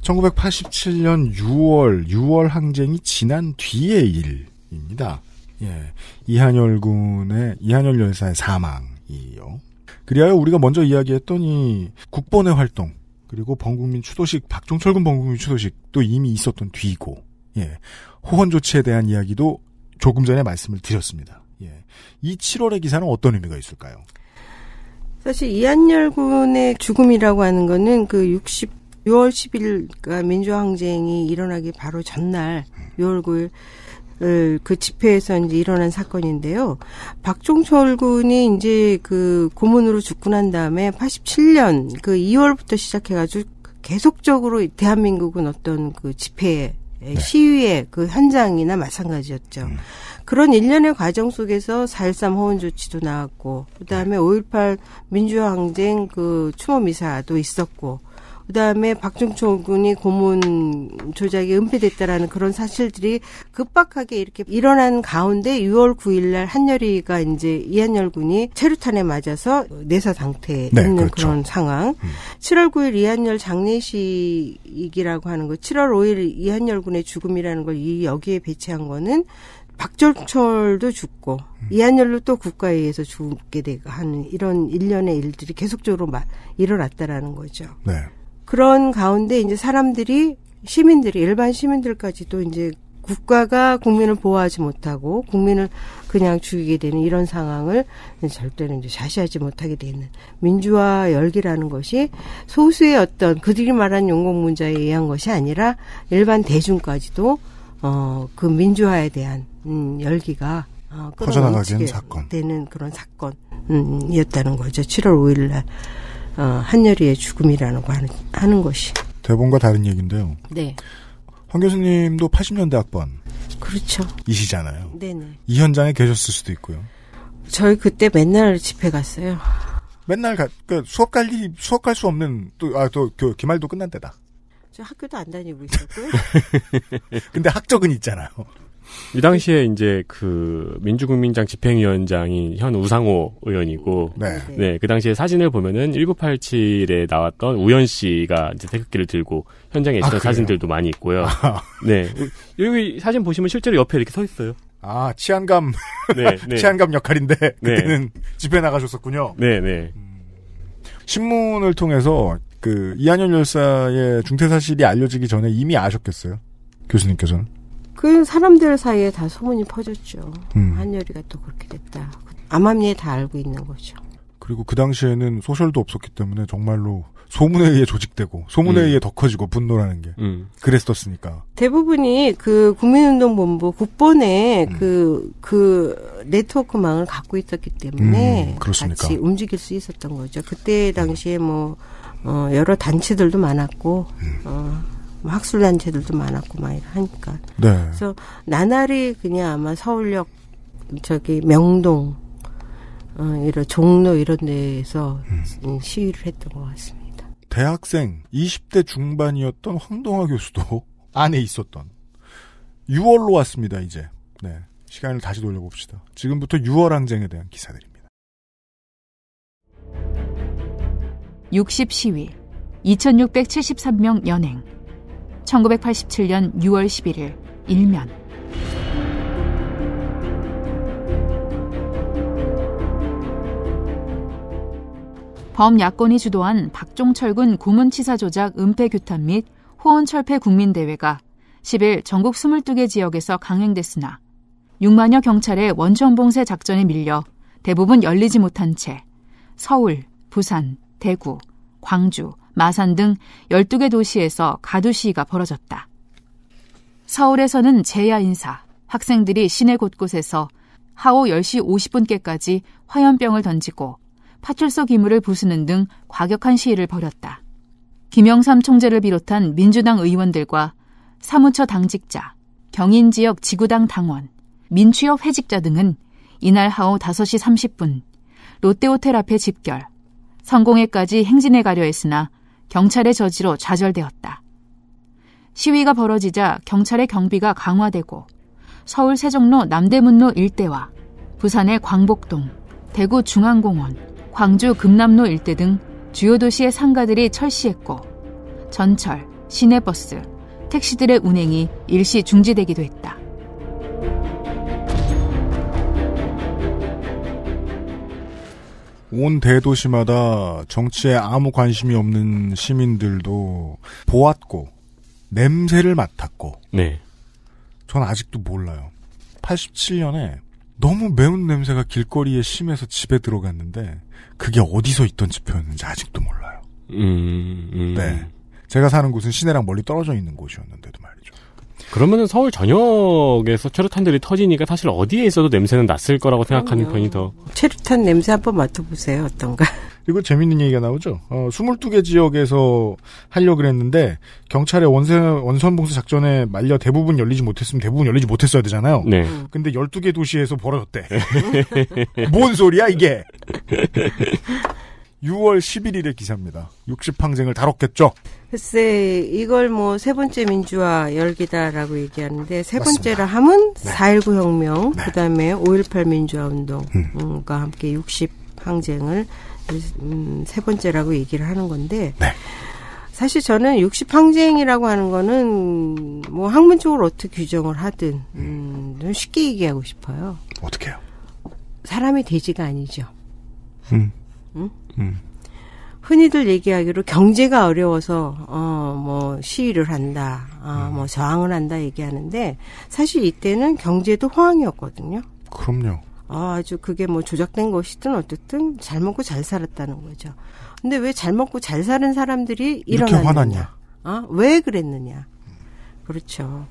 F: 1987년 6월, 6월 항쟁이 지난 뒤의 일입니다. 예. 이한열 군의, 이한열 열사의 사망이요. 그리하여 우리가 먼저 이야기했던 이 국본의 활동, 그리고 범국민 추도식, 박종철 군 범국민 추도식도 이미 있었던 뒤고, 예. 호헌 조치에 대한 이야기도 조금 전에 말씀을 드렸습니다. 예. 이 7월의 기사는 어떤 의미가 있을까요?
H: 사실 이한열 군의 죽음이라고 하는 거는 그 60, 6월 10일, 그러니까 민주항쟁이 일어나기 바로 전날, 6월 9일, 그 집회에서 이제 일어난 사건인데요. 박종철 군이 이제 그 고문으로 죽고 난 다음에 87년 그 2월부터 시작해가지고 계속적으로 대한민국은 어떤 그 집회, 네. 시위의 그 현장이나 마찬가지였죠. 음. 그런 일련의 과정 속에서 4.13 호원 조치도 나왔고, 그 다음에 5.18 민주항쟁 그 추모 미사도 있었고, 그다음에 박종철 군이 고문 조작이 은폐됐다라는 그런 사실들이 급박하게 이렇게 일어난 가운데 6월 9일 날 한여리가 이제 이한열 군이 체류탄에 맞아서 내사 상태에 네, 있는 그렇죠. 그런 상황. 음. 7월 9일 이한열 장례식이라고 하는 거 7월 5일 이한열 군의 죽음이라는 걸 이 여기에 배치한 거는 박절철도 죽고 음. 이한열로 또 국가에 의해서 죽게 되고 하는 이런 일련의 일들이 계속적으로 막 일어났다라는 거죠.
F: 네.
H: 그런 가운데 이제 사람들이 시민들이 일반 시민들까지도 이제 국가가 국민을 보호하지 못하고 국민을 그냥 죽이게 되는 이런 상황을 절대로 이제 자시하지 못하게 되는 민주화 열기라는 것이 소수의 어떤 그들이 말한 용공문자에 의한 것이 아니라 일반 대중까지도 어 그 민주화에 대한 음 열기가 어,
F: 사건
H: 되는 그런 사건이었다는 거죠. 7월 5일 날 어, 한여리의 죽음이라는 거 하는, 하는 것이.
F: 대본과 다른 얘기인데요.
H: 네.
F: 황 교수님도 80년대 학번.
H: 그렇죠.
F: 이시잖아요.
H: 네네.
F: 이 현장에 계셨을 수도 있고요.
H: 저희 그때 맨날 집회 갔어요.
F: 맨날 가, 그 수업 갈 일이, 수업 갈 수 없는, 또, 아, 또, 그, 기말도 끝난 때다.
H: 저 학교도 안 다니고 있었고요. <laughs>
F: 근데 학적은 있잖아요.
G: 이 당시에 이제 그 민주국민장 집행위원장이 현 우상호 의원이고, 네. 네, 그 당시에 사진을 보면은 1987에 나왔던 우연 씨가 이제 태극기를 들고 현장에 있었던 아, 사진들도 많이 있고요. 아. <laughs> 네. 여기 사진 보시면 실제로 옆에 이렇게 서 있어요.
F: 아, 치안감. 네, <laughs> 네. 치안감 역할인데, 네. 그때는 네. 집회 나가셨었군요.
G: 네, 네.
F: 음, 신문을 통해서 그 이한열 열사의 중태 사실이 알려지기 전에 이미 아셨겠어요? 교수님께서는?
H: 그 사람들 사이에 다 소문이 퍼졌죠. 음. 한여리가 또 그렇게 됐다. 암암리에 다 알고 있는 거죠.
F: 그리고 그 당시에는 소셜도 없었기 때문에 정말로 소문에 의해 조직되고 소문에 음. 의해 더 커지고 분노라는 게 음. 그랬었으니까
H: 대부분이 그 국민운동본부 국본에 그그 음. 그 네트워크망을 갖고 있었기 때문에 음, 같이 움직일 수 있었던 거죠. 그때 당시에 뭐 어, 여러 단체들도 많았고 음. 어, 뭐 학술단체들도 많았고 막 하니까.
F: 네.
H: 그래서 나날이 그냥 아마 서울역 저기 명동 어, 이런 종로 이런 데에서 음. 시위를 했던 것 같습니다.
F: 대학생 20대 중반이었던 황동화 교수도 <laughs> 안에 있었던 6월로 왔습니다. 이제 네 시간을 다시 돌려봅시다. 지금부터 6월 항쟁에 대한 기사들입니다.
A: 60 시위 2673명 연행 1987년 6월 11일 일면. 범야권이 주도한 박종철군 구문치사 조작 은폐 규탄 및 호언철폐 국민대회가 10일 전국 22개 지역에서 강행됐으나 6만여 경찰의 원천봉쇄 작전에 밀려 대부분 열리지 못한 채 서울, 부산, 대구, 광주, 마산 등 12개 도시에서 가두 시위가 벌어졌다. 서울에서는 제야 인사, 학생들이 시내 곳곳에서 하오 10시 50분께까지 화염병을 던지고 파출소 기물을 부수는 등 과격한 시위를 벌였다. 김영삼 총재를 비롯한 민주당 의원들과 사무처 당직자, 경인 지역 지구당 당원, 민취업 회직자 등은 이날 하오 5시 30분 롯데호텔 앞에 집결, 성공회까지 행진해 가려 했으나 경찰의 저지로 좌절되었다. 시위가 벌어지자 경찰의 경비가 강화되고 서울 세종로 남대문로 일대와 부산의 광복동, 대구 중앙공원, 광주 금남로 일대 등 주요 도시의 상가들이 철시했고 전철, 시내버스, 택시들의 운행이 일시 중지되기도 했다.
F: 온 대도시마다 정치에 아무 관심이 없는 시민들도 보았고 냄새를 맡았고
G: 네.
F: 전 아직도 몰라요. 87년에 너무 매운 냄새가 길거리에 심해서 집에 들어갔는데 그게 어디서 있던 지표였는지 아직도 몰라요.
G: 음, 음.
F: 네. 제가 사는 곳은 시내랑 멀리 떨어져 있는 곳이었는데도 말이죠.
G: 그러면은 서울 전역에서 최루탄들이 터지니까 사실 어디에 있어도 냄새는 났을 거라고 생각하는
H: 그럼요.
G: 편이 더.
H: 체류탄 냄새 한번 맡아보세요. 어떤가? <laughs>
F: 그리고 재밌는 얘기가 나오죠. 어, 22개 지역에서 하려고 그랬는데 경찰의 원세, 원선봉쇄 작전에 말려 대부분 열리지 못했으면 대부분 열리지 못했어야 되잖아요.
G: 네.
F: 근데 12개 도시에서 벌어졌대. <laughs> 뭔 소리야 이게. <laughs> 6월 11일의 기사입니다. 60항쟁을 다뤘겠죠.
H: 글쎄 이걸 뭐 세 번째 민주화 열기다라고 얘기하는데 세 번째라 함은
F: 네.
H: 4.19 혁명 그다음에 5.18 민주화 운동과 함께 60 항쟁을 음, 세 번째라고 얘기를 하는 건데
F: 네.
H: 사실 저는 60 항쟁이라고 하는 거는 뭐 학문적으로 어떻게 규정을 하든 음, 좀 쉽게 얘기하고 싶어요.
F: 어떻게요?
H: 사람이 돼지가 아니죠.
F: 음.
H: 응?
F: 음.
H: 흔히들 얘기하기로 경제가 어려워서 어 뭐 시위를 한다, 아뭐 저항을 한다 얘기하는데 사실 이때는 경제도 호황이었거든요.
F: 그럼요.
H: 아, 아주 그게 뭐 조작된 것이든 어쨌든 잘 먹고 잘 살았다는 거죠. 근데 왜 잘 먹고 잘 사는 사람들이
F: 이렇게? 화났냐?
H: 아, 왜 그랬느냐? 그렇죠.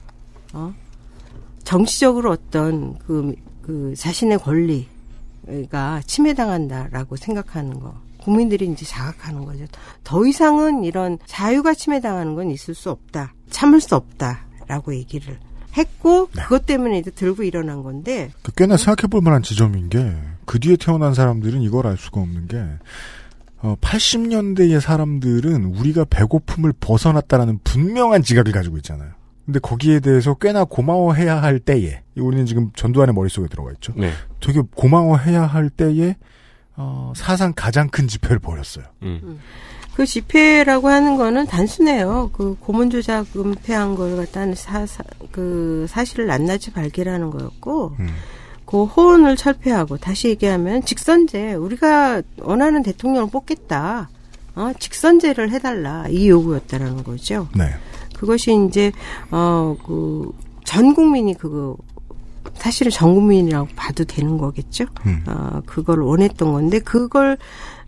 H: 어? 정치적으로 어떤 그, 그 자신의 권리가 침해당한다라고 생각하는 거. 국민들이 이제 자각하는 거죠. 더 이상은 이런 자유가 침해당하는 건 있을 수 없다. 참을 수 없다라고 얘기를 했고
F: 네.
H: 그것 때문에 이제 들고 일어난 건데
F: 그 꽤나 생각해 볼 만한 지점인 게, 그 뒤에 태어난 사람들은 이걸 알 수가 없는 게, 어, 80년대의 사람들은 우리가 배고픔을 벗어났다라는 분명한 지각을 가지고 있잖아요. 근데 거기에 대해서 꽤나 고마워해야 할 때에, 우리는 지금 전두환의 머릿속에 들어가 있죠.
G: 네.
F: 되게 고마워해야 할 때에, 어, 사상 가장 큰 집회를 벌였어요.
G: 음.
H: 그 집회라고 하는 거는 단순해요. 그 고문 조작 은폐한 걸 갖다는 사, 사, 그 사실을 낱낱이 발견하는 거였고,
F: 음.
H: 그 호언을 철폐하고 다시 얘기하면 직선제 우리가 원하는 대통령을 뽑겠다. 어, 직선제를 해달라 이 요구였다라는 거죠.
F: 네.
H: 그것이 이제 어그 전 국민이 그거 사실은 전 국민이라고 봐도 되는 거겠죠.
F: 음.
H: 어, 그걸 원했던 건데 그걸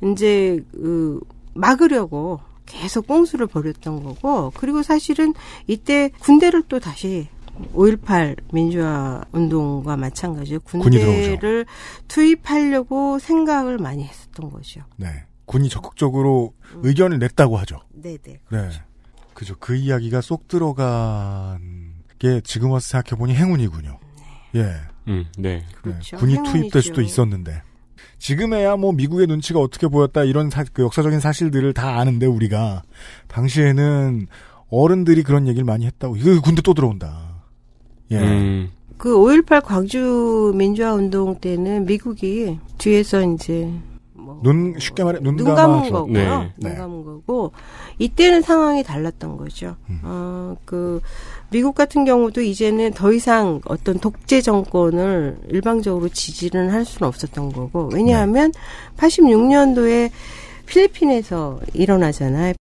H: 이제 그 막으려고 계속 꽁수를 벌였던 거고 그리고 사실은 이때 군대를 또 다시 5.18 민주화 운동과 마찬가지로 군대를 투입하려고 생각을 많이 했었던 거죠.
F: 네. 군이 적극적으로 의견을 냈다고 하죠.
H: 네네.
F: 네. 그죠. 그 이야기가 쏙 들어간 게 지금 와서 생각해보니 행운이군요. 예.
G: 음, 네.
H: 그렇죠.
F: 군이
H: 행운이죠.
F: 투입될 수도 있었는데. 지금에야 뭐 미국의 눈치가 어떻게 보였다 이런 사- 그 역사적인 사실들을 다 아는데 우리가 당시에는 어른들이 그런 얘기를 많이 했다고 이거 군대 또 들어온다. 예.
G: 음,
H: 그5.18 광주 민주화 운동 때는 미국이 뒤에서 이제 뭐
F: 눈 쉽게 말해 눈,
H: 눈 감은 거고요.
G: 네.
H: 눈
F: 네.
H: 감은 거고 이때는 상황이 달랐던 거죠.
F: 음.
H: 어, 그 미국 같은 경우도 이제는 더 이상 어떤 독재 정권을 일방적으로 지지는 할 수는 없었던 거고 왜냐하면
F: 네.
H: 86년도에 필리핀에서 일어나잖아요.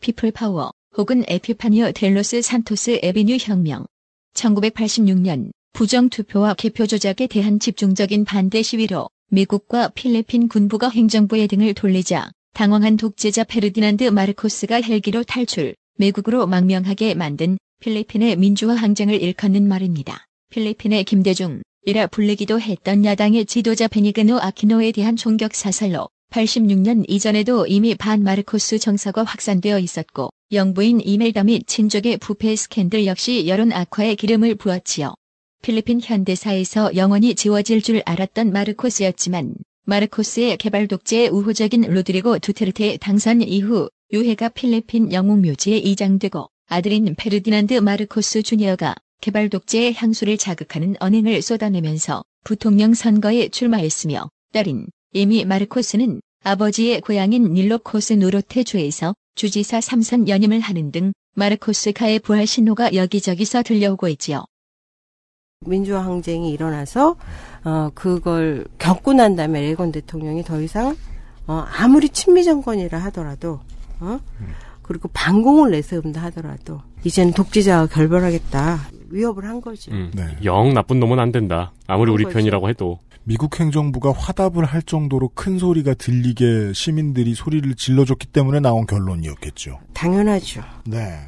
I: People Power 혹은 에피파니오 데 로스 산토스 에비뉴 혁명. 1986년 부정투표와 개표 조작에 대한 집중적인 반대 시위로 미국과 필리핀 군부가 행정부의 등을 돌리자 당황한 독재자 페르디난드 마르코스가 헬기로 탈출, 미국으로 망명하게 만든 필리핀의 민주화 항쟁을 일컫는 말입니다. 필리핀의 김대중, 이라 불리기도 했던 야당의 지도자 베니그노 아키노에 대한 총격 사살로 86년 이전에도 이미 반마르코스 정서가 확산되어 있었고 영부인 이멜다 및 친족의 부패 스캔들 역시 여론 악화에 기름을 부었지요. 필리핀 현대사에서 영원히 지워질 줄 알았던 마르코스였지만 마르코스의 개발 독재의 우호적인 로드리고 두테르테 당선 이후 유해가 필리핀 영웅 묘지에 이장되고 아들인 페르디난드 마르코스 주니어가 개발 독재의 향수를 자극하는 언행을 쏟아내면서 부통령 선거에 출마했으며 딸인 이미 마르코스는 아버지의 고향인 닐로코스 노로테주에서 주지사 3선 연임을 하는 등 마르코스카의 부활 신호가 여기저기서 들려오고 있지요.
H: 민주화 항쟁이 일어나서 어 그걸 겪고 난 다음에 레건 대통령이 더 이상 어 아무리 친미 정권이라 하더라도 어 그리고 반공을 내세운다 하더라도 이제는 독재자와 결별하겠다 위협을 한 거지.
G: 음, 네. 영 나쁜 놈은 안 된다. 아무리 우리 거지. 편이라고 해도.
F: 미국 행정부가 화답을 할 정도로 큰 소리가 들리게 시민들이 소리를 질러줬기 때문에 나온 결론이었겠죠.
H: 당연하죠.
F: 네.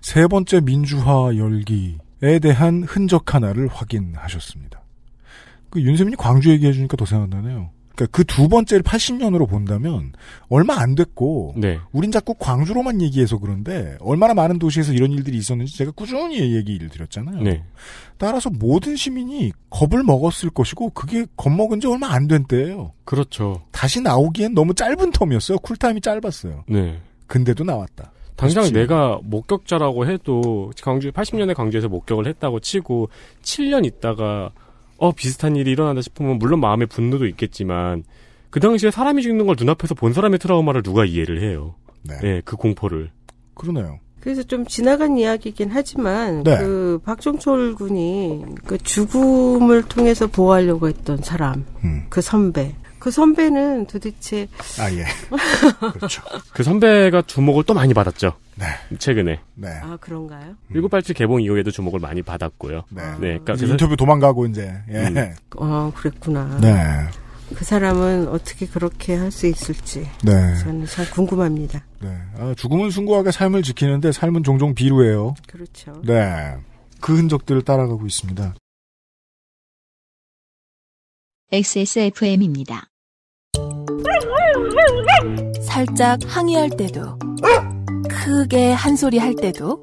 F: 세 번째 민주화 열기에 대한 흔적 하나를 확인하셨습니다. 그 윤세민이 광주 얘기해주니까 더 생각나네요. 그러니까 그두 번째를 80년으로 본다면 얼마 안 됐고 네. 우린 자꾸 광주로만 얘기해서 그런데 얼마나 많은 도시에서 이런 일들이 있었는지 제가 꾸준히 얘기를 드렸잖아요. 네. 따라서 모든 시민이 겁을 먹었을 것이고 그게 겁먹은 지 얼마 안 된 때예요.
G: 그렇죠.
F: 다시 나오기엔 너무 짧은 텀이었어요. 쿨타임이 짧았어요.
G: 네.
F: 근데도 나왔다.
G: 당장 그렇지. 내가 목격자라고 해도 광주 80년에 광주에서 목격을 했다고 치고 7년 있다가 어 비슷한 일이 일어난다 싶으면 물론 마음의 분노도 있겠지만 그 당시에 사람이 죽는 걸 눈앞에서 본 사람의 트라우마를 누가 이해를 해요. 네. 네, 그 공포를.
F: 그러네요.
H: 그래서 좀 지나간 이야기긴 하지만 네. 그 박종철 군이 그 죽음을 통해서 보호하려고 했던 사람, 음. 그 선배. 그 선배는 도대체
F: 아 예. 그렇죠.
G: 그 선배가 주목을 또 많이 받았죠. 네. 최근에.
H: 네. 아 그런가요?
G: 1987 개봉 이후에도 주목을 많이 받았고요. 네. 네.
F: 그러니까 그 인터뷰 도망가고 이제. 예. 음.
H: 아 그랬구나. 네. 그 사람은 어떻게 그렇게 할 수 있을지. 네. 저는 참 궁금합니다.
F: 네. 아, 죽음은 숭고하게 삶을 지키는데 삶은 종종 비루해요.
H: 그렇죠.
F: 네. 그 흔적들을 따라가고 있습니다.
I: XSFM입니다.
D: 살짝 항의할 때도, 크게 한 소리 할 때도,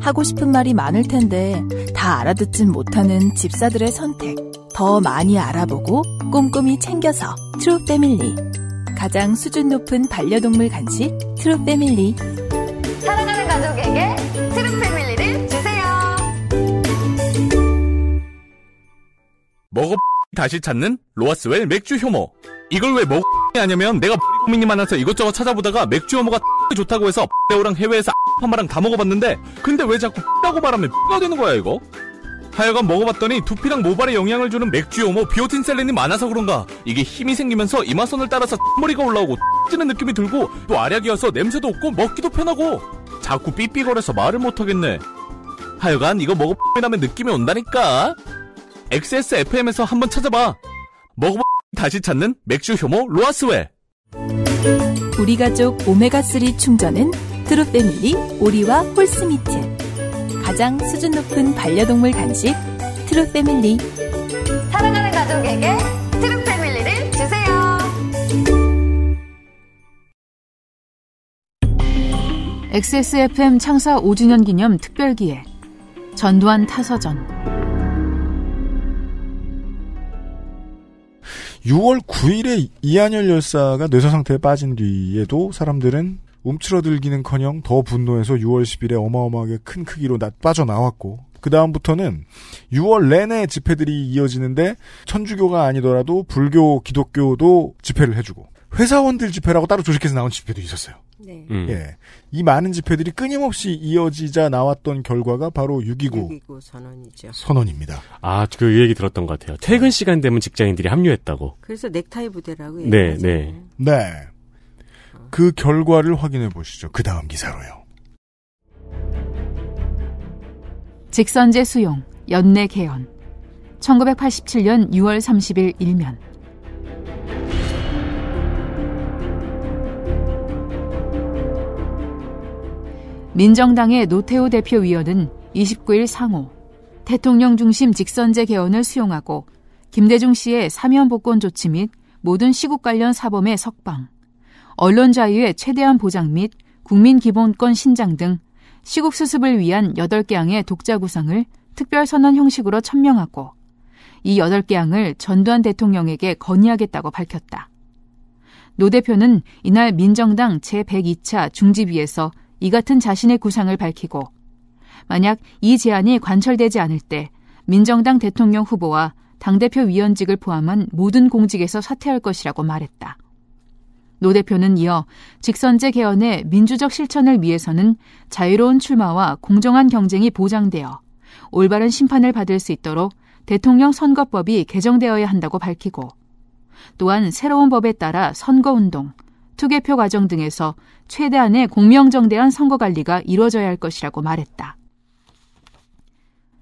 D: 하고 싶은 말이 많을 텐데 다 알아듣진 못하는 집사들의 선택. 더 많이 알아보고 꼼꼼히 챙겨서 트루 패밀리. 가장 수준 높은 반려동물 간식 트루 패밀리.
J: 사랑하는 가족에게 트루 패밀리를 주세요.
K: 먹어 다시 찾는 로아스웰 맥주 효모. 이걸 왜 먹, 하냐면 내가 고민이 많아서 이것저것 찾아보다가 맥주 효모가 좋다고 해서 배우랑 해외에서 한마랑 다 먹어봤는데 근데 왜 자꾸 라고 말하면 가 되는 거야 이거? 하여간 먹어봤더니 두피랑 모발에 영향을 주는 맥주 효모 비오틴 셀렌이 많아서 그런가 이게 힘이 생기면서 이마선을 따라서 머리가 올라오고 찌는 느낌이 들고 또 알약이어서 냄새도 없고 먹기도 편하고 자꾸 삐삐거려서 말을 못하겠네 하여간 이거 먹어보면 느낌이 온다니까 XSFM에서 한번 찾아봐. 먹어보 <laughs> 다시 찾는 맥주 효모 로아스웰.
D: 우리 가족 오메가3 충전은 트루 패밀리 오리와 horse meat. 가장 수준 높은 반려동물 간식 트루 패밀리.
J: 사랑하는 가족에게 트루 패밀리를 주세요.
A: XSFM 창사 5주년 기념 특별기획 전두환 타서전
F: 6월 9일에 이한열 열사가 뇌사 상태에 빠진 뒤에도 사람들은 움츠러들기는커녕 더 분노해서 6월 10일에 어마어마하게 큰 크기로 빠져나왔고 그 다음부터는 6월 내내 집회들이 이어지는데 천주교가 아니더라도 불교, 기독교도 집회를 해주고 회사원들 집회라고 따로 조직해서 나온 집회도 있었어요. 네. 음. 예. 이 많은 집회들이 끊임없이 이어지자 나왔던 결과가 바로 6.29,
H: 6.29 선언이죠.
F: 선언입니다.
G: 아, 그 얘기 들었던 것 같아요. 퇴근 시간 되면 직장인들이 합류했다고.
H: 그래서 넥타이 부대라고
G: 네, 네.
F: 네. 그 결과를 확인해 보시죠. 그 다음 기사로요.
A: 직선제 수용, 연내 개헌. 1987년 6월 30일 일면. 민정당의 노태우 대표 위원은 29일 상호 대통령 중심 직선제 개헌을 수용하고 김대중 씨의 사면 복권 조치 및 모든 시국 관련 사범의 석방, 언론 자유의 최대한 보장 및 국민 기본권 신장 등 시국 수습을 위한 8개 항의 독자 구상을 특별 선언 형식으로 천명하고 이 8개 항을 전두환 대통령에게 건의하겠다고 밝혔다. 노 대표는 이날 민정당 제102차 중지위에서 이 같은 자신의 구상을 밝히고 만약 이 제안이 관철되지 않을 때 민정당 대통령 후보와 당대표 위원직을 포함한 모든 공직에서 사퇴할 것이라고 말했다. 노 대표는 이어 직선제 개헌의 민주적 실천을 위해서는 자유로운 출마와 공정한 경쟁이 보장되어 올바른 심판을 받을 수 있도록 대통령 선거법이 개정되어야 한다고 밝히고 또한 새로운 법에 따라 선거운동, 투개표 과정 등에서 최대한의 공명정대한 선거 관리가 이루어져야 할 것이라고 말했다.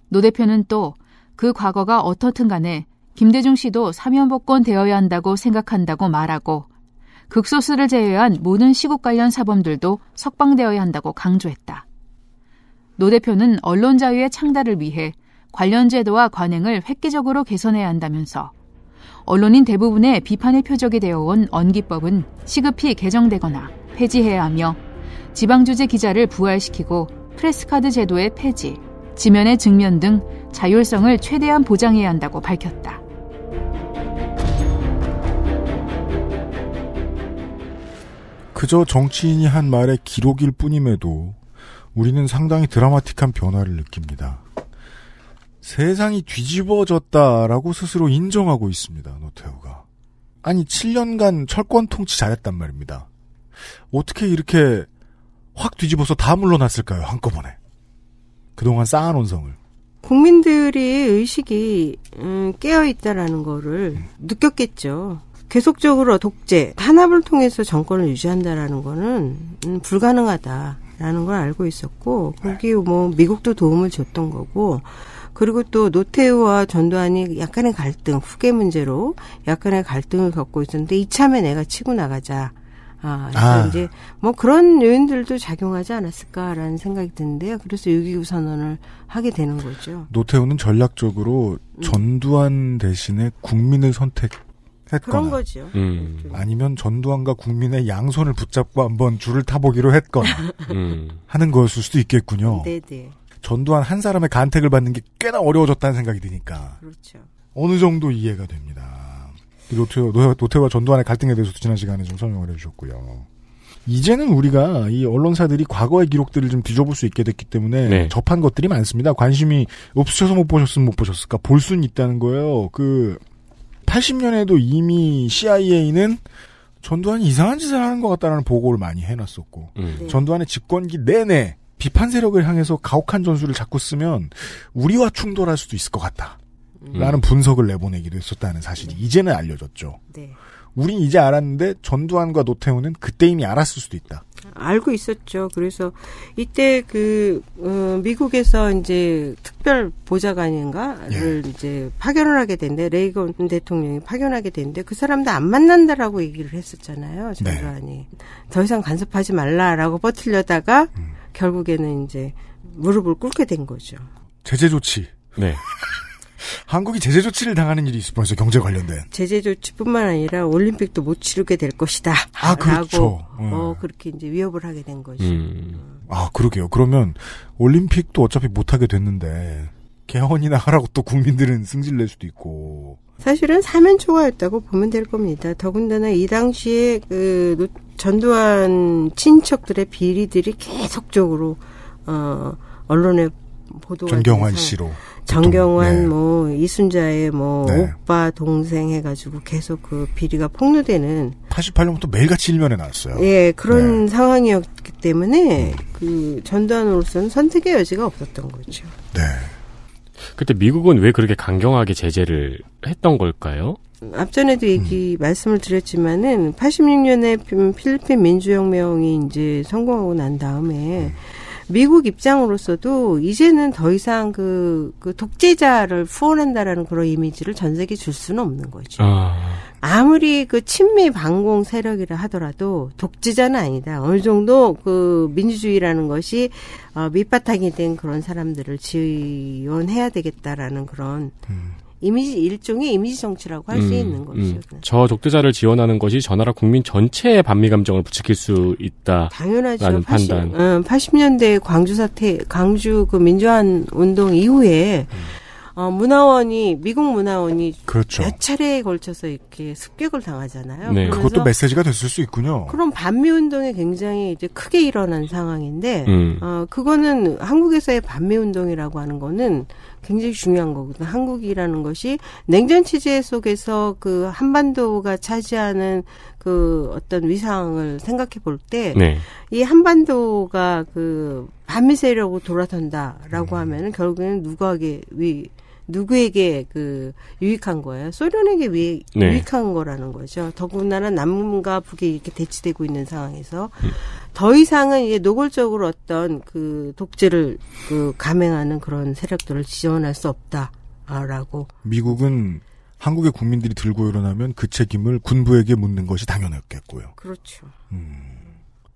A: 노 대표는 또 그 과거가 어떻든 간에 김대중 씨도 사면복권 되어야 한다고 생각한다고 말하고 극소수를 제외한 모든 시국 관련 사범들도 석방되어야 한다고 강조했다. 노 대표는 언론 자유의 창달을 위해 관련 제도와 관행을 획기적으로 개선해야 한다면서 언론인 대부분의 비판의 표적이 되어온 언기법은 시급히 개정되거나 폐지해야 하며 지방주재 기자를 부활시키고 프레스카드 제도의 폐지, 지면의 증면 등 자율성을 최대한 보장해야 한다고 밝혔다.
F: 그저 정치인이 한 말의 기록일 뿐임에도 우리는 상당히 드라마틱한 변화를 느낍니다. 세상이 뒤집어졌다라고 스스로 인정하고 있습니다. 노태우가. 아니 7년간 철권 통치 잘했단 말입니다. 어떻게 이렇게 확 뒤집어서 다 물러났을까요? 한꺼번에. 그동안 쌓아놓은 성을.
H: 국민들의 의식이 음, 깨어 있다라는 거를 음. 느꼈겠죠. 계속적으로 독재, 탄압을 통해서 정권을 유지한다라는 거는 음, 불가능하다라는 걸 알고 있었고 거기 뭐 미국도 도움을 줬던 거고 그리고 또 노태우와 전두환이 약간의 갈등, 후계 문제로 약간의 갈등을 겪고 있었는데 이참에 내가 치고 나가자. 아, 그래서 아. 이제 뭐 그런 요인들도 작용하지 않았을까라는 생각이 드는데요. 그래서 6.29 선언을 하게 되는 거죠.
F: 노태우는 전략적으로 음. 전두환 대신에 국민을 선택했거나
H: 그런 거죠.
F: 음. 아니면 전두환과 국민의 양손을 붙잡고 한번 줄을 타보기로 했거나 음. 하는 거였을 수도 있겠군요.
H: 네네.
F: 전두환 한 사람의 간택을 받는 게 꽤나 어려워졌다는 생각이 드니까.
H: 그렇죠.
F: 어느 정도 이해가 됩니다. 노태우, 노태우와 전두환의 갈등에 대해서도 지난 시간에 좀 설명을 해주셨고요. 이제는 우리가 이 언론사들이 과거의 기록들을 좀 뒤져볼 수 있게 됐기 때문에 네. 접한 것들이 많습니다. 관심이 없으셔서 못 보셨으면 못 보셨을까 볼 수는 있다는 거예요. 그 80년에도 이미 CIA는 전두환이 이상한 짓을 하는 것 같다는 보고를 많이 해놨었고 음. 네. 전두환의 집권기 내내 비판 세력을 향해서 가혹한 전술을 자꾸 쓰면 우리와 충돌할 수도 있을 것 같다. 라는 음. 분석을 내보내기도 했었다는 사실이 네. 이제는 알려졌죠. 네. 우린 이제 알았는데 전두환과 노태우는 그때 이미 알았을 수도 있다.
H: 알고 있었죠. 그래서 이때 그 어, 미국에서 이제 특별 보좌관인가를 예. 이제 파견을 하게 된데 레이건 대통령이 파견하게 된데 그 사람도 안 만난다라고 얘기를 했었잖아요. 전두환이 네. 더 이상 간섭하지 말라라고 버틸려다가 음. 결국에는 이제 무릎을 꿇게 된 거죠.
F: 제재 조치. 네. <laughs> 한국이 제재 조치를 당하는 일이 있을 뻔했어요. 경제 관련된.
H: 제재 조치뿐만 아니라 올림픽도 못 치르게 될 것이다.
F: 아, 그렇죠.
H: 라고 음. 어, 그렇게 이제 위협을 하게 된 거죠. 음.
F: 아, 그러게요. 그러면 올림픽도 어차피 못 하게 됐는데 개헌이나 하라고 또 국민들은 승질 낼 수도 있고.
H: 사실은 사면 초과였다고 보면 될 겁니다. 더군다나 이 당시에 그 전두환 친척들의 비리들이 계속적으로 어 언론에 보도가
F: 정경환 씨로
H: 정경환 네. 뭐 이순자의 뭐 네. 오빠 동생 해가지고 계속 그 비리가 폭로되는
F: 88년부터 매일같이 일면에 나왔어요.
H: 예 그런 네. 상황이었기 때문에 음. 그 전두환으로서는 선택의 여지가 없었던 거죠.
F: 네.
G: 그때 미국은 왜 그렇게 강경하게 제재를 했던 걸까요?
H: 앞전에도 얘기 음. 말씀을 드렸지만은 86년에 필리핀 민주혁명이 이제 성공하고 난 다음에 음. 미국 입장으로서도 이제는 더 이상 그, 그 독재자를 후원한다라는 그런 이미지를 전 세계에 줄 수는 없는 거죠.
G: 아,
H: 아무리 그 친미 반공 세력이라 하더라도 독재자는 아니다. 어느 정도 그 민주주의라는 것이 어, 밑바탕이 된 그런 사람들을 지원해야 되겠다라는 그런 이미지 일종의 이미지 정치라고 할수
G: 음,
H: 있는 거죠.
G: 음. 저 독재자를 지원하는 것이 저 나라 국민 전체의 반미 감정을 부추길 수 있다.
H: 당연하죠.
G: 라는
H: 80,
G: 판단.
H: 어, 80년대 광주 사태, 광주 그 민주화 운동 이후에 어, 문화원이 미국 문화원이
F: 그렇죠.
H: 몇 차례에 걸쳐서 이렇게 습격을 당하잖아요.
G: 네.
F: 그것도 메시지가 됐을 수 있군요.
H: 그런 반미 운동이 굉장히 이제 크게 일어난 상황인데
G: 음.
H: 어 그거는 한국에서의 반미 운동이라고 하는 거는 굉장히 중요한 거거든요. 한국이라는 것이 냉전 체제 속에서 그 한반도가 차지하는 그 어떤 위상을 생각해 볼 때이
G: 네.
H: 한반도가 그 반미 세력으로
G: 음.
H: 돌아선다라고 하면은 결국에는 누구에게 위 누구에게 그 유익한 거예요? 소련에게 위,
G: 네.
H: 유익한 거라는 거죠. 더군다나 남과 북이 이렇게 대치되고 있는 상황에서
G: 음.
H: 더 이상은 이게 노골적으로 어떤 그 독재를 그 감행하는 그런 세력들을 지원할 수 없다라고.
F: 미국은 한국의 국민들이 들고 일어나면 그 책임을 군부에게 묻는 것이 당연했겠고요.
H: 그렇죠.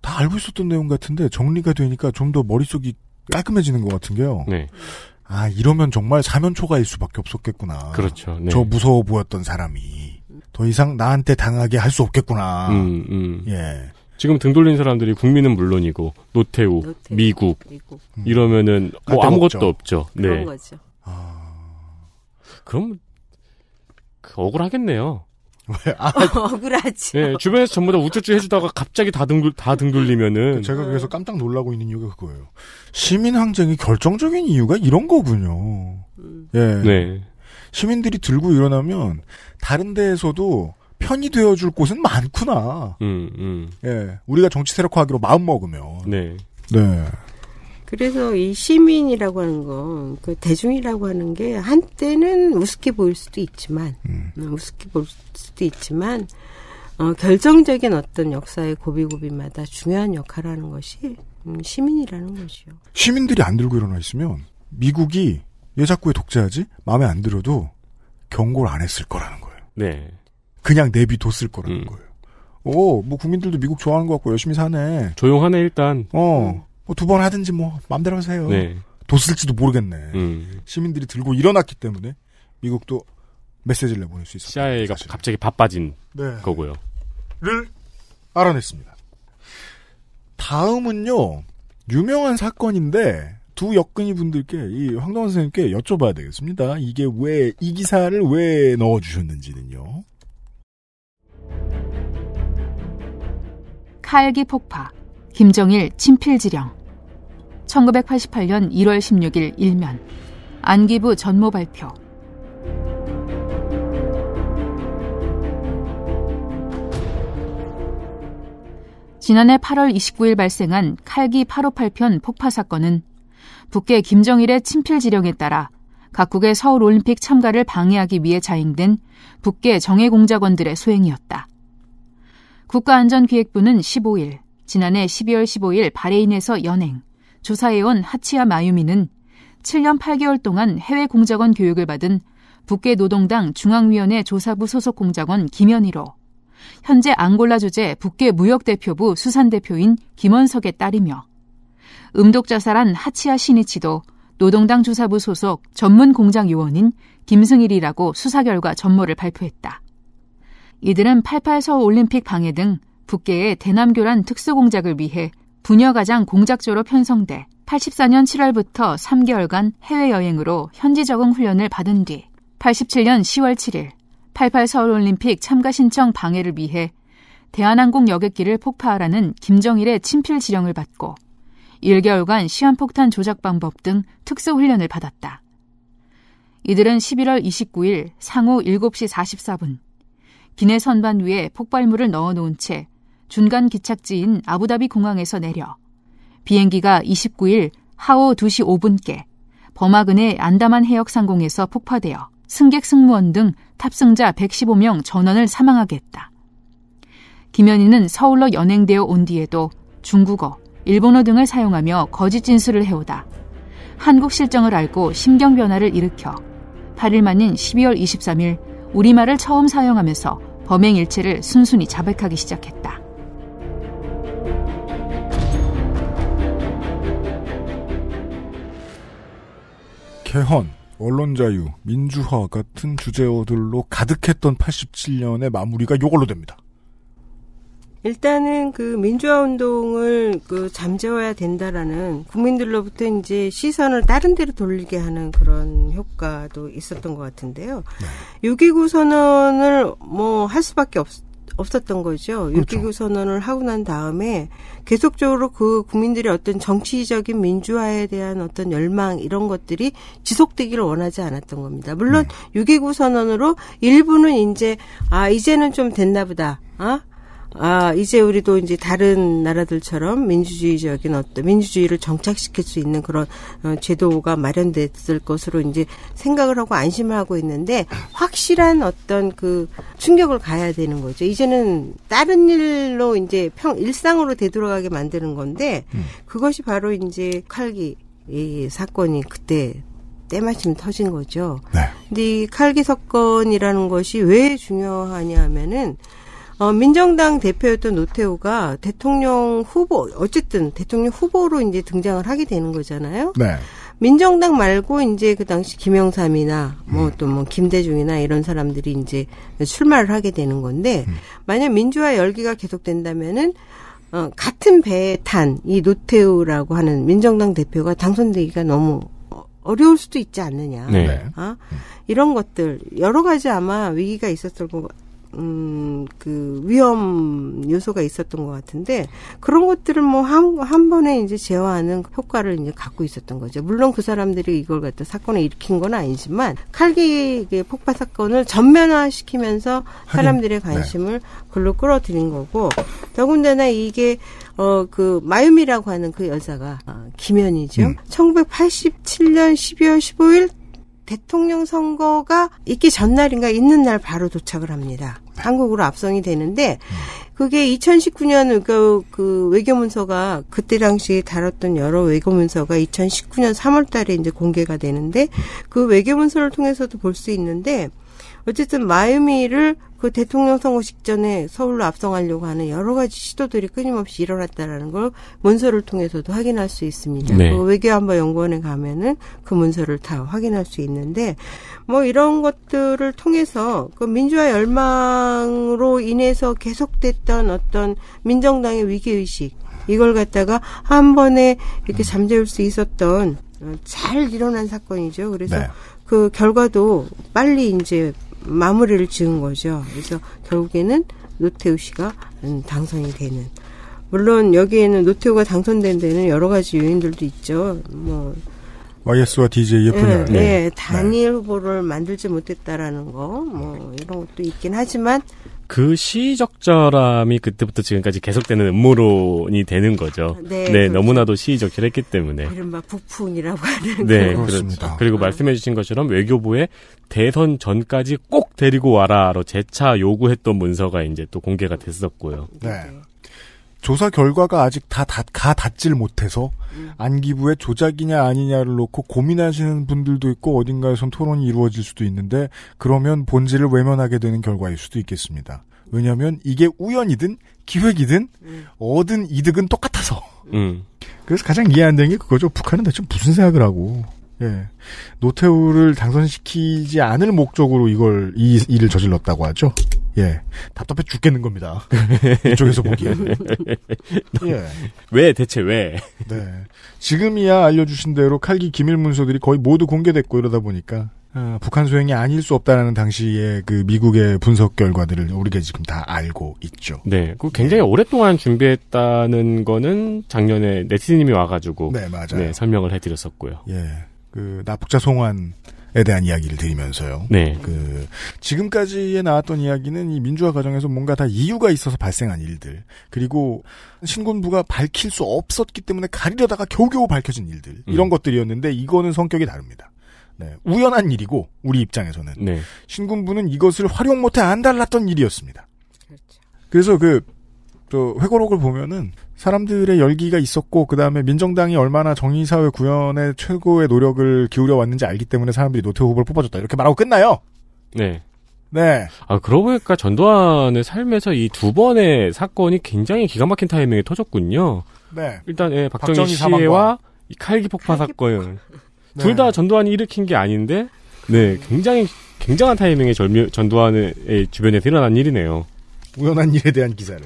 F: 다 알고 있었던 내용 같은데 정리가 되니까 좀 더 머릿속이 깔끔해지는 것 같은 게요.
G: 네.
F: 아 이러면 정말 사면초가일 수밖에 없었겠구나.
G: 그렇죠. 네.
F: 저 무서워 보였던 사람이 더 이상 나한테 당하게 할 수 없겠구나.
G: 음, 음.
F: 예.
G: 지금 등 돌린 사람들이 국민은 물론이고 노태우, 미국, 이러면은
F: 뭐갈 데가
G: 아무것도
F: 없죠.
G: 없죠.
H: 그런
G: 네.
H: 거죠.
G: 그럼 그 억울하겠네요. <laughs>
H: 억울하지.
G: 네, 주변에서 전부 다 우쭈쭈 해주다가 갑자기 다 등, 다 등 돌리면은.
F: 제가 그래서 깜짝 놀라고 있는 이유가 그거예요. 시민 항쟁이 결정적인 이유가 이런 거군요. 예.
G: 네.
F: 시민들이 들고 일어나면 다른 데에서도 편이 되어줄 곳은 많구나.
G: 음, 음.
F: 예. 우리가 정치 세력화하기로 마음 먹으면.
G: 네.
F: 네.
H: 그래서 이 시민이라고 하는 건, 그 대중이라고 하는 게 한때는 우습게 보일 수도 있지만, 음, 우습게 보일 수도 있지만, 어, 결정적인 어떤 역사의 고비고비마다 중요한 역할을 하는 것이 음, 시민이라는 것이요.
F: 시민들이 안 들고 일어나 있으면 미국이 얘 자꾸 왜 독재하지? 마음에 안 들어도 경고를 안 했을 거라는 거예요.
G: 네.
F: 그냥 내비뒀을 거라는
G: 음.
F: 거예요. 오, 뭐 국민들도 미국 좋아하는 것 같고 열심히 사네.
G: 조용하네, 일단.
F: 어, 뭐 두 번 하든지 뭐 마음대로 하세요.
G: 네.
F: 뒀을지도 모르겠네.
G: 음.
F: 시민들이 들고 일어났기 때문에 미국도 메시지를 내보낼 수 있었다.
G: CIA가 갑자기 바빠진
F: 네.
G: 거고요.
F: 를 알아냈습니다. 다음은요, 유명한 사건인데, 두 역근이 분들께, 이 황동원 선생님께 여쭤봐야 되겠습니다. 이게 왜, 이 기사를 왜 넣어 주셨는지는요.
A: 칼기 폭파, 김정일 친필 지령. 1988년 1월 16일 일면. 안기부 전모 발표. 지난해 8월 29일 발생한 칼기 858편 폭파 사건은 북계 김정일의 친필 지령에 따라 각국의 서울 올림픽 참가를 방해하기 위해 자행된 북계 정예 공작원들의 소행이었다. 국가안전기획부는 15일, 지난해 12월 15일 바레인에서 연행, 조사해온 하치아 마유미는 7년 8개월 동안 해외 공작원 교육을 받은 북계 노동당 중앙위원회 조사부 소속 공작원 김현희로 현재 앙골라 주재 북계 무역대표부 수산대표인 김원석의 딸이며 음독자 살한 하치아 신이치도 노동당 조사부 소속 전문 공장 요원인 김승일이라고 수사 결과 전모를 발표했다. 이들은 88 서울 올림픽 방해 등 북계의 대남교란 특수 공작을 위해 부녀가장 공작조로 편성돼 84년 7월부터 3개월간 해외여행으로 현지 적응 훈련을 받은 뒤 87년 10월 7일 88 서울올림픽 참가 신청 방해를 위해 대한항공 여객기를 폭파하라는 김정일의 친필 지령을 받고 1개월간 시한폭탄 조작 방법 등 특수훈련을 받았다. 이들은 11월 29일 상호 7시 44분 기내 선반 위에 폭발물을 넣어놓은 채 중간 기착지인 아부다비 공항에서 내려 비행기가 29일 하오 2시 5분께 버마근의 안다만 해역 상공에서 폭파되어 승객 승무원 등 탑승자 115명 전원을 사망하게 했다. 김현희는 서울로 연행되어 온 뒤에도 중국어, 일본어 등을 사용하며 거짓 진술을 해오다 한국 실정을 알고 심경 변화를 일으켜 8일 만인 12월 23일 우리말을 처음 사용하면서 범행 일체를 순순히 자백하기 시작했다.
F: 개헌, 언론자유, 민주화 같은 주제어들로 가득했던 87년의 마무리가 요걸로 됩니다.
H: 일단은 그 민주화 운동을 그 잠재워야 된다라는 국민들로부터 이제 시선을 다른 데로 돌리게 하는 그런 효과도 있었던 것 같은데요. 네. 6.29 선언을 뭐 할 수밖에 없, 없었던 거죠. 그렇죠. 6.29 선언을 하고 난 다음에 계속적으로 그 국민들의 어떤 정치적인 민주화에 대한 어떤 열망 이런 것들이 지속되기를 원하지 않았던 겁니다. 물론 네. 6.29 선언으로 일부는 이제 아 이제는 좀 됐나 보다. 아 아, 이제 우리도 이제 다른 나라들처럼 민주주의적인 어떤 민주주의를 정착시킬 수 있는 그런 어, 제도가 마련됐을 것으로 이제 생각을 하고 안심을 하고 있는데 확실한 어떤 그 충격을 가야 되는 거죠. 이제는 다른 일로 이제 평 일상으로 되돌아가게 만드는 건데 음. 그것이 바로 이제 칼기 이 사건이 그때 때마침 터진 거죠. 네. 근데 이 칼기 사건이라는 것이 왜 중요하냐 하면은 어, 민정당 대표였던 노태우가 대통령 후보, 어쨌든 대통령 후보로 이제 등장을 하게 되는 거잖아요. 네. 민정당 말고 이제 그 당시 김영삼이나 뭐 또뭐 음. 뭐 김대중이나 이런 사람들이 이제 출마를 하게 되는 건데 음. 만약 민주화 열기가 계속된다면은 어, 같은 배에 탄 이 노태우라고 하는 민정당 대표가 당선되기가 너무 어려울 수도 있지 않느냐. 네. 어? 이런 것들 여러 가지 아마 위기가 있었을 것 음, 그 위험 요소가 있었던 것 같은데 그런 것들을 뭐한 한 번에 이제 제어하는 효과를 이제 갖고 있었던 거죠. 물론 그 사람들이 이걸 갖다 사건을 일으킨 건 아니지만 칼기 폭파 사건을 전면화시키면서 사람들의 네. 관심을 네. 글로 끌어들인 거고 더군다나 이게 어 그 마유미라고 하는 그 여자가 어, 김현이죠. 음. 1987년 12월 15일 대통령 선거가 있기 전날인가 있는 날 바로 도착을 합니다. 한국으로 압송이 되는데 그게 2019년 그, 그 외교문서가 그때 당시에 다뤘던 여러 외교문서가 2019년 3월 달에 이제 공개가 되는데 그 외교문서를 통해서도 볼 수 있는데 어쨌든 마유미를 그 대통령 선거 직전에 서울로 압송하려고 하는 여러 가지 시도들이 끊임없이 일어났다라는 걸 문서를 통해서도 확인할 수 있습니다. 네. 그 외교안보연구원에 가면은 그 문서를 다 확인할 수 있는데 뭐 이런 것들을 통해서 그 민주화 열망으로 인해서 계속됐던 어떤 민정당의 위기 의식 이걸 갖다가 한 번에 이렇게 잠재울 수 있었던 어, 잘 일어난 사건이죠. 그래서 네. 그 결과도 빨리 이제 마무리를 지은 거죠. 그래서 결국에는 노태우 씨가 당선이 되는. 물론 여기에는 노태우가 당선된 데는 여러 가지 요인들도 있죠. 뭐
F: YS와 DJ의 분열.
H: 네, 네. 단일 후보를 만들지 못했다라는 거, 뭐 이런 것도 있긴 하지만
G: 그 시의적절함이 그때부터 지금까지 계속되는 음모론이 되는 거죠. 네, 네 그렇죠. 너무나도 시의적절했기 때문에.
H: 이른바 북풍이라고 하는.
G: 네, 그렇습니다. 그렇죠. 그리고 네. 말씀해주신 것처럼 외교부에 대선 전까지 꼭 데리고 와라로 재차 요구했던 문서가 이제 또 공개가 됐었고요. 네.
F: 조사 결과가 아직 다, 다, 가 닿질 못해서 음. 안기부의 조작이냐 아니냐를 놓고 고민하시는 분들도 있고 어딘가에선 토론이 이루어질 수도 있는데 그러면 본질을 외면하게 되는 결과일 수도 있겠습니다. 왜냐하면 이게 우연이든 기획이든 음. 얻은 이득은 똑같아서. 음. 그래서 가장 이해 안 되는 게 그거죠. 북한은 대체 무슨 생각을 하고 예. 노태우를 당선시키지 않을 목적으로 이걸, 이 일을 저질렀다고 하죠. 예. 답답해 죽겠는 겁니다. <laughs> 이쪽에서 보기엔.
G: 예. 왜, 대체 왜?
F: 네. 지금이야 알려주신 대로 칼기 기밀 문서들이 거의 모두 공개됐고 이러다 보니까, 아, 북한 소행이 아닐 수 없다라는 당시의 그 미국의 분석 결과들을 우리가 지금 다 알고 있죠.
G: 네. 그 굉장히 네. 오랫동안 준비했다는 거는 작년에 네티님이 와가지고. 네, 맞아요. 네, 설명을 해드렸었고요.
F: 예. 그 납북자 송환 에 대한 이야기를 드리면서요. 네. 그 지금까지에 나왔던 이야기는 이 민주화 과정에서 뭔가 다 이유가 있어서 발생한 일들 그리고 신군부가 밝힐 수 없었기 때문에 가리려다가 겨우겨우 밝혀진 일들 이런 음. 것들이었는데 이거는 성격이 다릅니다. 네. 우연한 일이고 우리 입장에서는 네. 신군부는 이것을 활용 못해 안 달랐던 일이었습니다. 그렇죠. 그래서 그 저 회고록을 보면은 사람들의 열기가 있었고 그 다음에 민정당이 얼마나 정의사회 구현에 최고의 노력을 기울여 왔는지 알기 때문에 사람들이 노태우 후보를 뽑아줬다 이렇게 말하고 끝나요.
G: 네.
F: 네.
G: 아, 그러고 보니까 전두환의 삶에서 이 두 번의 사건이 굉장히 기가 막힌 타이밍에 터졌군요.
F: 네.
G: 일단, 예, 박정희
F: 박정희 사망과
G: 씨와 이 칼기 폭파 사건.
F: 네.
G: 둘다 전두환이 일으킨 게 아닌데, 네, 굉장히, 굉장한 타이밍에 전두환의 주변에서 일어난 일이네요.
F: 우연한 일에 대한 기사를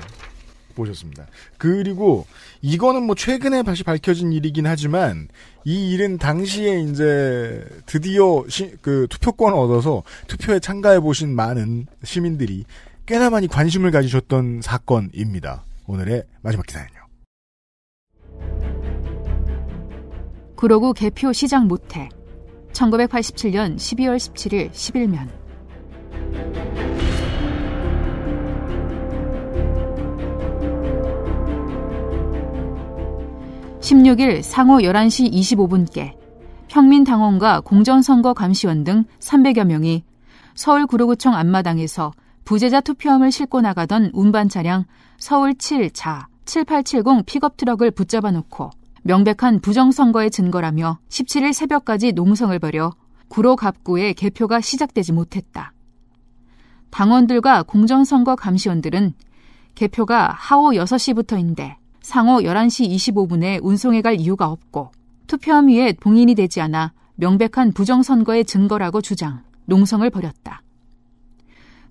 F: 보셨습니다. 그리고 이거는 뭐 최근에 다시 밝혀진 일이긴 하지만 이 일은 당시에 이제 드디어 시- 그 투표권을 얻어서 투표에 참가해 보신 많은 시민들이 꽤나 많이 관심을 가지셨던 사건입니다. 오늘의 마지막 기사는요.
A: 구로구 개표 시작 못해 1987년 12월 17일 11면 16일 상오 11시 25분께 평민당원과 공정선거 감시원 등 300여 명이 서울 구로구청 앞마당에서 부재자 투표함을 싣고 나가던 운반 차량 서울 7자 7870 픽업 트럭을 붙잡아 놓고 명백한 부정선거의 증거라며 17일 새벽까지 농성을 벌여 구로 갑구의 개표가 시작되지 못했다. 당원들과 공정선거 감시원들은 개표가 하오 6시부터인데 상호 11시 25분에 운송해 갈 이유가 없고 투표함 위에 봉인이 되지 않아 명백한 부정선거의 증거라고 주장, 농성을 벌였다.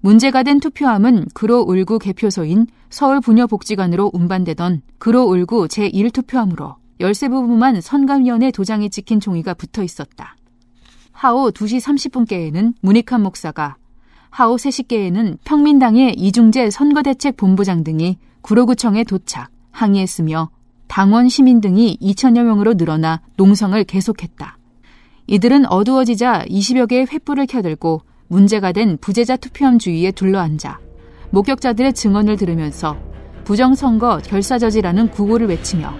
A: 문제가 된 투표함은 구로 울구 개표소인 서울부녀복지관으로 운반되던 구로 울구 제1투표함으로 열세 부분만 선관위원회 도장이 찍힌 종이가 붙어 있었다. 하오 2시 30분께에는 문익환 목사가 하오 3시께에는 평민당의 이중재 선거대책본부장 등이 구로구청에 도착, 항의했으며 당원 시민 등이 2천여 명으로 늘어나 농성을 계속했다. 이들은 어두워지자 20여 개의 횃불을 켜들고 문제가 된 부재자 투표함 주위에 둘러앉아 목격자들의 증언을 들으면서 부정선거 결사저지라는 구호를 외치며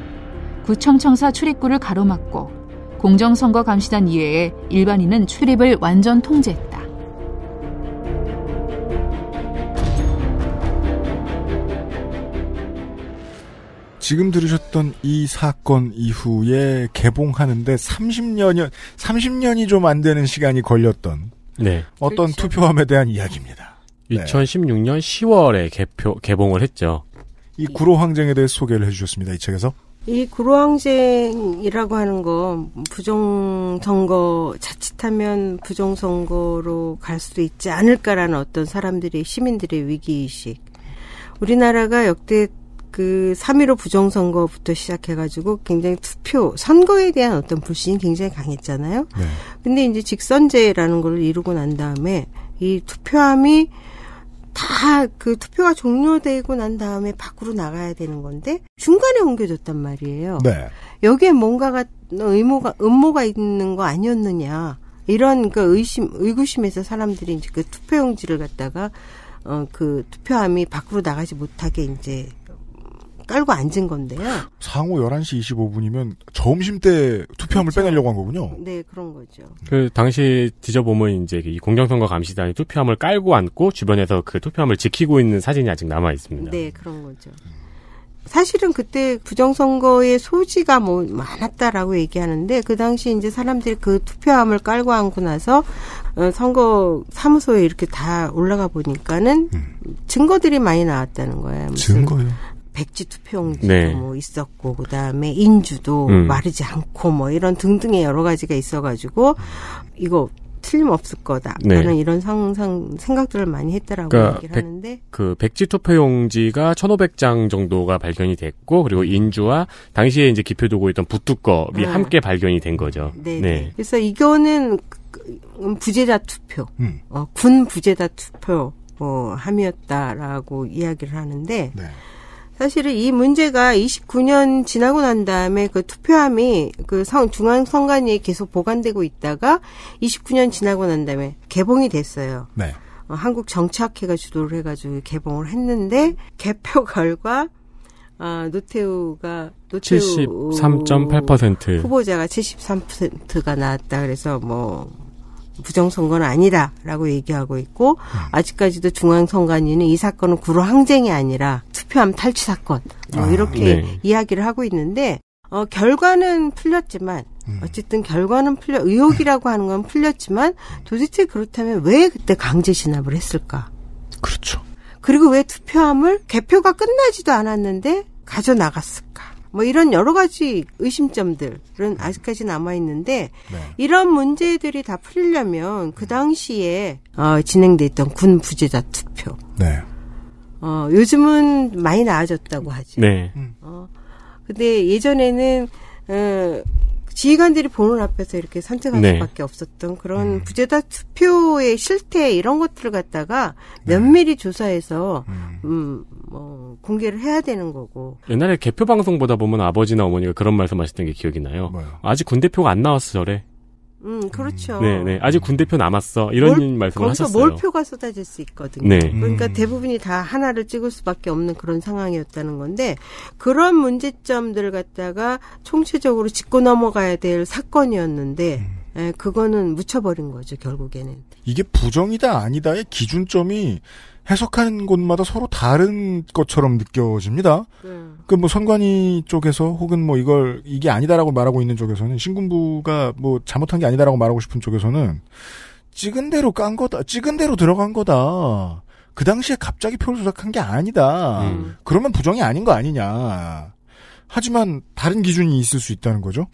A: 구청청사 출입구를 가로막고 공정선거 감시단 이외에 일반인은 출입을 완전 통제했다.
F: 지금 들으셨던 이 사건 이후에 개봉하는데 30년이 30년이 좀 안 되는 시간이 걸렸던
G: 네.
F: 어떤 투표함에 대한 이야기입니다.
G: 2016년 10월에 개표, 개봉을 했죠.
F: 이 구로 항쟁에 대해서 소개를 해주셨습니다. 이 책에서.
H: 이 구로항쟁이라고 하는 거 부정선거 자칫하면 부정선거로 갈 수도 있지 않을까라는 어떤 사람들의 시민들의 위기의식. 우리나라가 역대 그 3.15 부정선거부터 시작해가지고 굉장히 투표, 선거에 대한 어떤 불신이 굉장히 강했잖아요.
F: 네.
H: 근데 이제 직선제라는 걸 이루고 난 다음에 이 투표함이 다 그 투표가 종료되고 난 다음에 밖으로 나가야 되는 건데 중간에 옮겨졌단 말이에요.
F: 네.
H: 여기에 뭔가가 의무가 음모가 있는 거 아니었느냐 이런 그 의심 의구심에서 사람들이 이제 그 투표용지를 갖다가 어 그 투표함이 밖으로 나가지 못하게 이제 깔고 앉은 건데요.
F: 상호 11시 25분이면 점심 때 투표함을 빼내려고 한 거군요.
H: 네 그런 거죠.
G: 그 당시 뒤져보면 이제 이 공정선거 감시단이 투표함을 깔고 앉고 주변에서 그 투표함을 지키고 있는 사진이 아직 남아 있습니다.
H: 네 그런 거죠. 사실은 그때 부정선거의 소지가 뭐 많았다라고 얘기하는데 그 당시 이제 사람들이 그 투표함을 깔고 앉고 나서 어, 선거 사무소에 이렇게 다 올라가 보니까는 증거들이 많이 나왔다는 거예요.
F: 증거요?
H: 백지 투표용지도
G: 네.
H: 뭐 있었고 그다음에 인주도
G: 음.
H: 마르지 않고 뭐 이런 등등의 여러 가지가 있어가지고 이거 틀림없을 거다라는
G: 네.
H: 이런 상상 생각들을 많이 했다라고
G: 그러니까
H: 얘기를
G: 백-
H: 하는데
G: 그 백지 투표용지가 1,500장 정도가 발견이 됐고 그리고 인주와 당시에 이제 기표 두고 있던 붓두껍이
H: 네.
G: 함께 발견이 된 거죠.
H: 네. 그래서 이거는 그- 음, 부재자 투표,
F: 음.
H: 어, 군 부재자 투표 뭐 함이었다라고 이야기를 하는데
F: 네.
H: 사실은 이 문제가 29년 지나고 난 다음에 그 투표함이 그 성, 중앙 선관위에 계속 보관되고 있다가 29년 지나고 난 다음에 개봉이 됐어요.
F: 네.
H: 어, 한국 정치학회가 주도를 해가지고 개봉을 했는데 개표 <laughs> 결과 아, 노태우가 노태우
G: 73.8%.
H: 후보자가 73%가 나왔다 그래서 뭐 부정선거는 아니다라고 얘기하고 있고 아직까지도 중앙선관위는 이 사건은 구로 항쟁이 아니라 투표함 탈취 사건 뭐
F: 아,
H: 이렇게
G: 네.
H: 이야기를 하고 있는데 어, 결과는 풀렸지만
F: 음.
H: 어쨌든 결과는 풀려 의혹이라고 하는 건 풀렸지만 도대체 그렇다면 왜 그때 강제 진압을 했을까?
F: 그렇죠.
H: 그리고 왜 투표함을 개표가 끝나지도 않았는데 가져 나갔을까? 뭐 이런 여러 가지 의심점들은 아직까지 남아 있는데
F: 네.
H: 이런 문제들이 다 풀리려면 그 당시에 어, 진행됐던 군 부재자 투표.
F: 네.
H: 어, 요즘은 많이 나아졌다고 하죠.
G: 네.
H: 어, 근데 예전에는 어, 지휘관들이 보는 앞에서 이렇게 선택할
G: 네.
H: 수밖에 없었던 그런 부재자 투표의 실태 이런 것들을 갖다가 면밀히 조사해서 음, 뭐 공개를 해야 되는 거고.
G: 옛날에 개표 방송 보다 보면 아버지나 어머니가 그런 말씀하셨던 게 기억이 나요. 아직 군 대표가 안 나왔어 저래.
H: 음, 그렇죠.
G: 네, 네. 아직 군 대표 남았어. 이런
H: 몰-
G: 말씀을
H: 거기서
G: 하셨어요.
H: 몰표가 쏟아질 수 있거든요.
G: 네.
H: 그러니까
F: 음.
H: 대부분이 다 하나를 찍을 수밖에 없는 그런 상황이었다는 건데 그런 문제점들을 갖다가 총체적으로 짚고 넘어가야 될 사건이었는데
F: 음.
H: 예, 그거는 묻혀버린 거죠 결국에는.
F: 이게 부정이다 아니다의 기준점이 해석하는 곳마다 서로 다른 것처럼 느껴집니다. 그뭐 선관위 쪽에서 혹은 뭐 이걸 이게 아니다라고 말하고 있는 쪽에서는 신군부가 뭐 잘못한 게 아니다라고 말하고 싶은 쪽에서는 찍은 대로 깐 거다. 찍은 대로 들어간 거다. 그 당시에 갑자기 표를 조작한 게 아니다.
G: 음.
F: 그러면 부정이 아닌 거 아니냐. 하지만 다른 기준이 있을 수 있다는 거죠.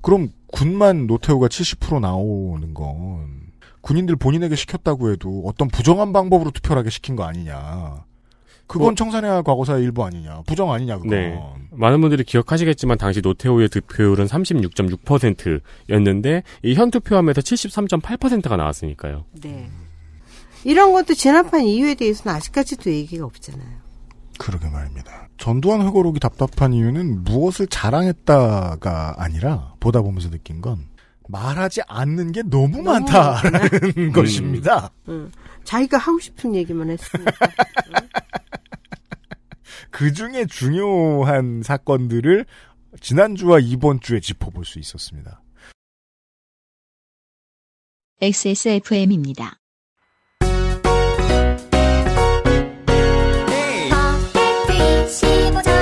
F: 그럼 군만 노태우가 70% 나오는 건 군인들 본인에게 시켰다고 해도 어떤 부정한 방법으로 투표를 하게 시킨 거 아니냐. 그건
G: 뭐-
F: 청산해야 할 과거사의 일부 아니냐. 부정 아니냐 그건.
G: 네. 많은 분들이 기억하시겠지만 당시 노태우의 득표율은 36.6%였는데 이 현 투표함에서 73.8%가 나왔으니까요.
H: 네. 이런 것도 진압한 이유에 대해서는 아직까지도 얘기가 없잖아요.
F: 그러게 말입니다. 전두환 회고록이 답답한 이유는 무엇을 자랑했다가 아니라 보다 보면서 느낀 건 말하지 않는 게 너무 많다라는 <laughs> 것입니다.
H: 응. 자기가 하고 싶은 얘기만 했으니까.
F: 그 중에 중요한 사건들을 지난주와 이번 주에 짚어볼 수 있었습니다.
I: XSFM입니다.
L: 매일매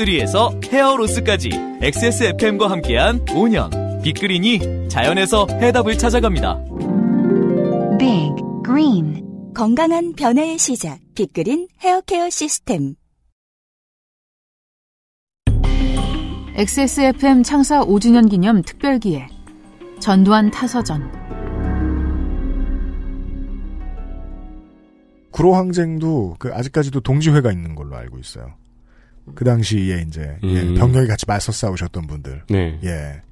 L: 25
B: 투쓰리에서 헤어로스까지 XSFM과 함께한 5년 빅그린이 자연에서 해답을 찾아갑니다.
C: Big Green 건강한 변화의 시작 빅그린 헤어케어 시스템
A: XSFM 창사 5주년 기념 특별기획 전두환 타서전
F: 구로항쟁도 그 아직까지도 동지회가 있는 걸로 알고 있어요. 그 당시에 이제 예,
G: 음.
F: 병력이 같이 맞서 싸우셨던 분들,
G: 네.
F: 예,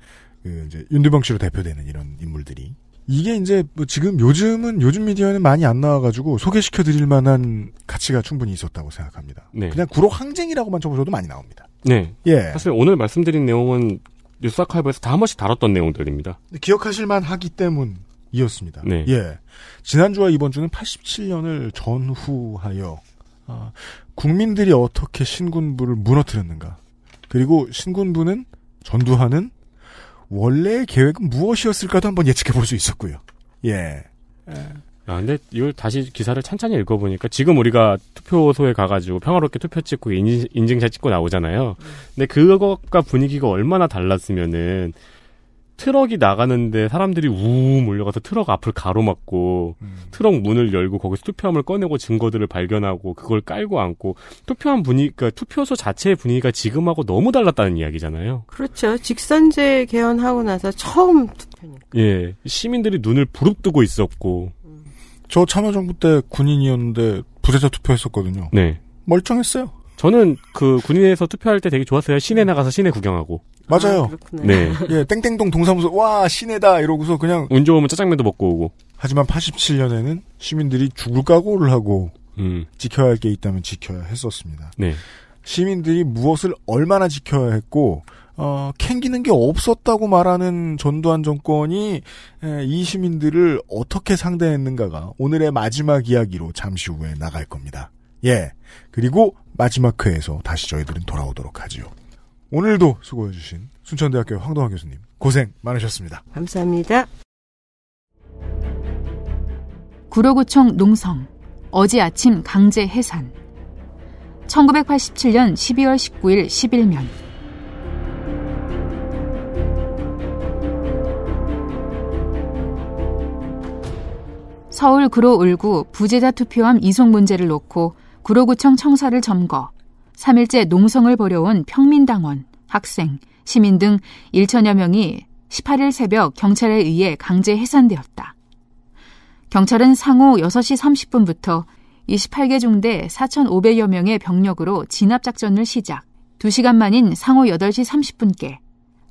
F: 그 이제 윤두병 씨로 대표되는 이런 인물들이 이게 이제 뭐 지금 요즘은 요즘 미디어에는 많이 안 나와가지고 소개시켜 드릴 만한 가치가 충분히 있었다고 생각합니다.
G: 네.
F: 그냥 구로 항쟁이라고만 쳐보셔도 많이 나옵니다.
G: 네.
F: 예.
G: 사실 오늘 말씀드린 내용은 뉴스 아카이브에서 다 한 번씩 다뤘던 내용들입니다.
F: 기억하실만 하기 때문이었습니다.
G: 네.
F: 예. 지난주와 이번 주는 87년을 전후하여 아, 국민들이 어떻게 신군부를 무너뜨렸는가 그리고 신군부는 전두환은 원래의 계획은 무엇이었을까도 한번 예측해 볼 수 있었고요. 예.
G: 아, 근데 이걸 다시 기사를 찬찬히 읽어보니까 지금 우리가 투표소에 가가지고 평화롭게 투표 찍고 인증, 인증샷 찍고 나오잖아요. 근데 그것과 분위기가 얼마나 달랐으면은 트럭이 나가는데 사람들이 우우 몰려가서 트럭 앞을 가로막고 트럭 문을 열고 거기서 투표함을 꺼내고 증거들을 발견하고 그걸 깔고 앉고 투표함 분위기, 그러니까 투표소 자체의 분위기가 지금하고 너무 달랐다는 이야기잖아요.
H: 그렇죠. 직선제 개헌하고 나서 처음 투표니까.
G: 예. 시민들이 눈을 부릅뜨고 있었고.
F: 저 참여정부 때 군인이었는데 부재자 투표했었거든요.
G: 네.
F: 멀쩡했어요.
G: 저는 그 군인에서 투표할 때 되게 좋았어요. 시내 나가서 시내 구경하고.
F: 맞아요.
G: 네. <laughs>
F: 예, 땡땡동 동사무소 와 시내다 이러고서 그냥
G: 운 좋으면 짜장면도 먹고 오고.
F: 하지만 87년에는 시민들이 죽을 각오를 하고
G: 음.
F: 지켜야 할 게 있다면 지켜야 했었습니다.
G: 네.
F: 시민들이 무엇을 얼마나 지켜야 했고 어, 캥기는 게 없었다고 말하는 전두환 정권이 에, 이 시민들을 어떻게 상대했는가가 오늘의 마지막 이야기로 잠시 후에 나갈 겁니다. 예. 그리고 마지막 회에서 다시 저희들은 돌아오도록 하지요. 오늘도 수고해주신 순천대학교 황동환 교수님 고생 많으셨습니다.
H: 감사합니다.
A: 구로구청 농성 어제 아침 강제 해산 1987년 12월 19일 11면 서울 구로 울구 부재자 투표함 이송 문제를 놓고 구로구청 청사를 점거 3일째 농성을 벌여온 평민당원, 학생, 시민 등 1천여 명이 18일 새벽 경찰에 의해 강제 해산되었다. 경찰은 상호 6시 30분부터 28개 중대 4,500여 명의 병력으로 진압작전을 시작, 2시간 만인 상호 8시 30분께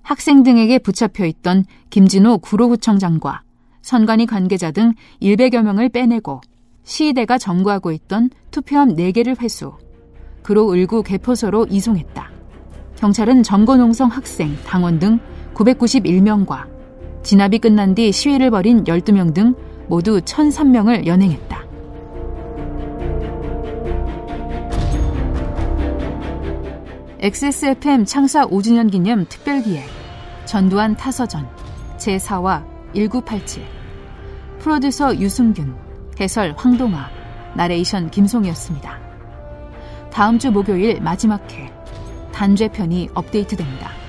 A: 학생 등에게 붙잡혀 있던 김진호 구로구청장과 선관위 관계자 등 100여 명을 빼내고 시위대가 점거하고 있던 투표함 4개를 회수, 그로 을구 개포소로 이송했다. 경찰은 점거농성 학생, 당원 등 991명과 진압이 끝난 뒤 시위를 벌인 12명 등 모두 1,003명을 연행했다. XSFM 창사 5주년 기념 특별기획 전두환 타서전 제4화 1987 프로듀서 유승균 해설 황동아 나레이션 김송이었습니다. 다음 주 목요일 마지막 회 단죄편이 업데이트됩니다.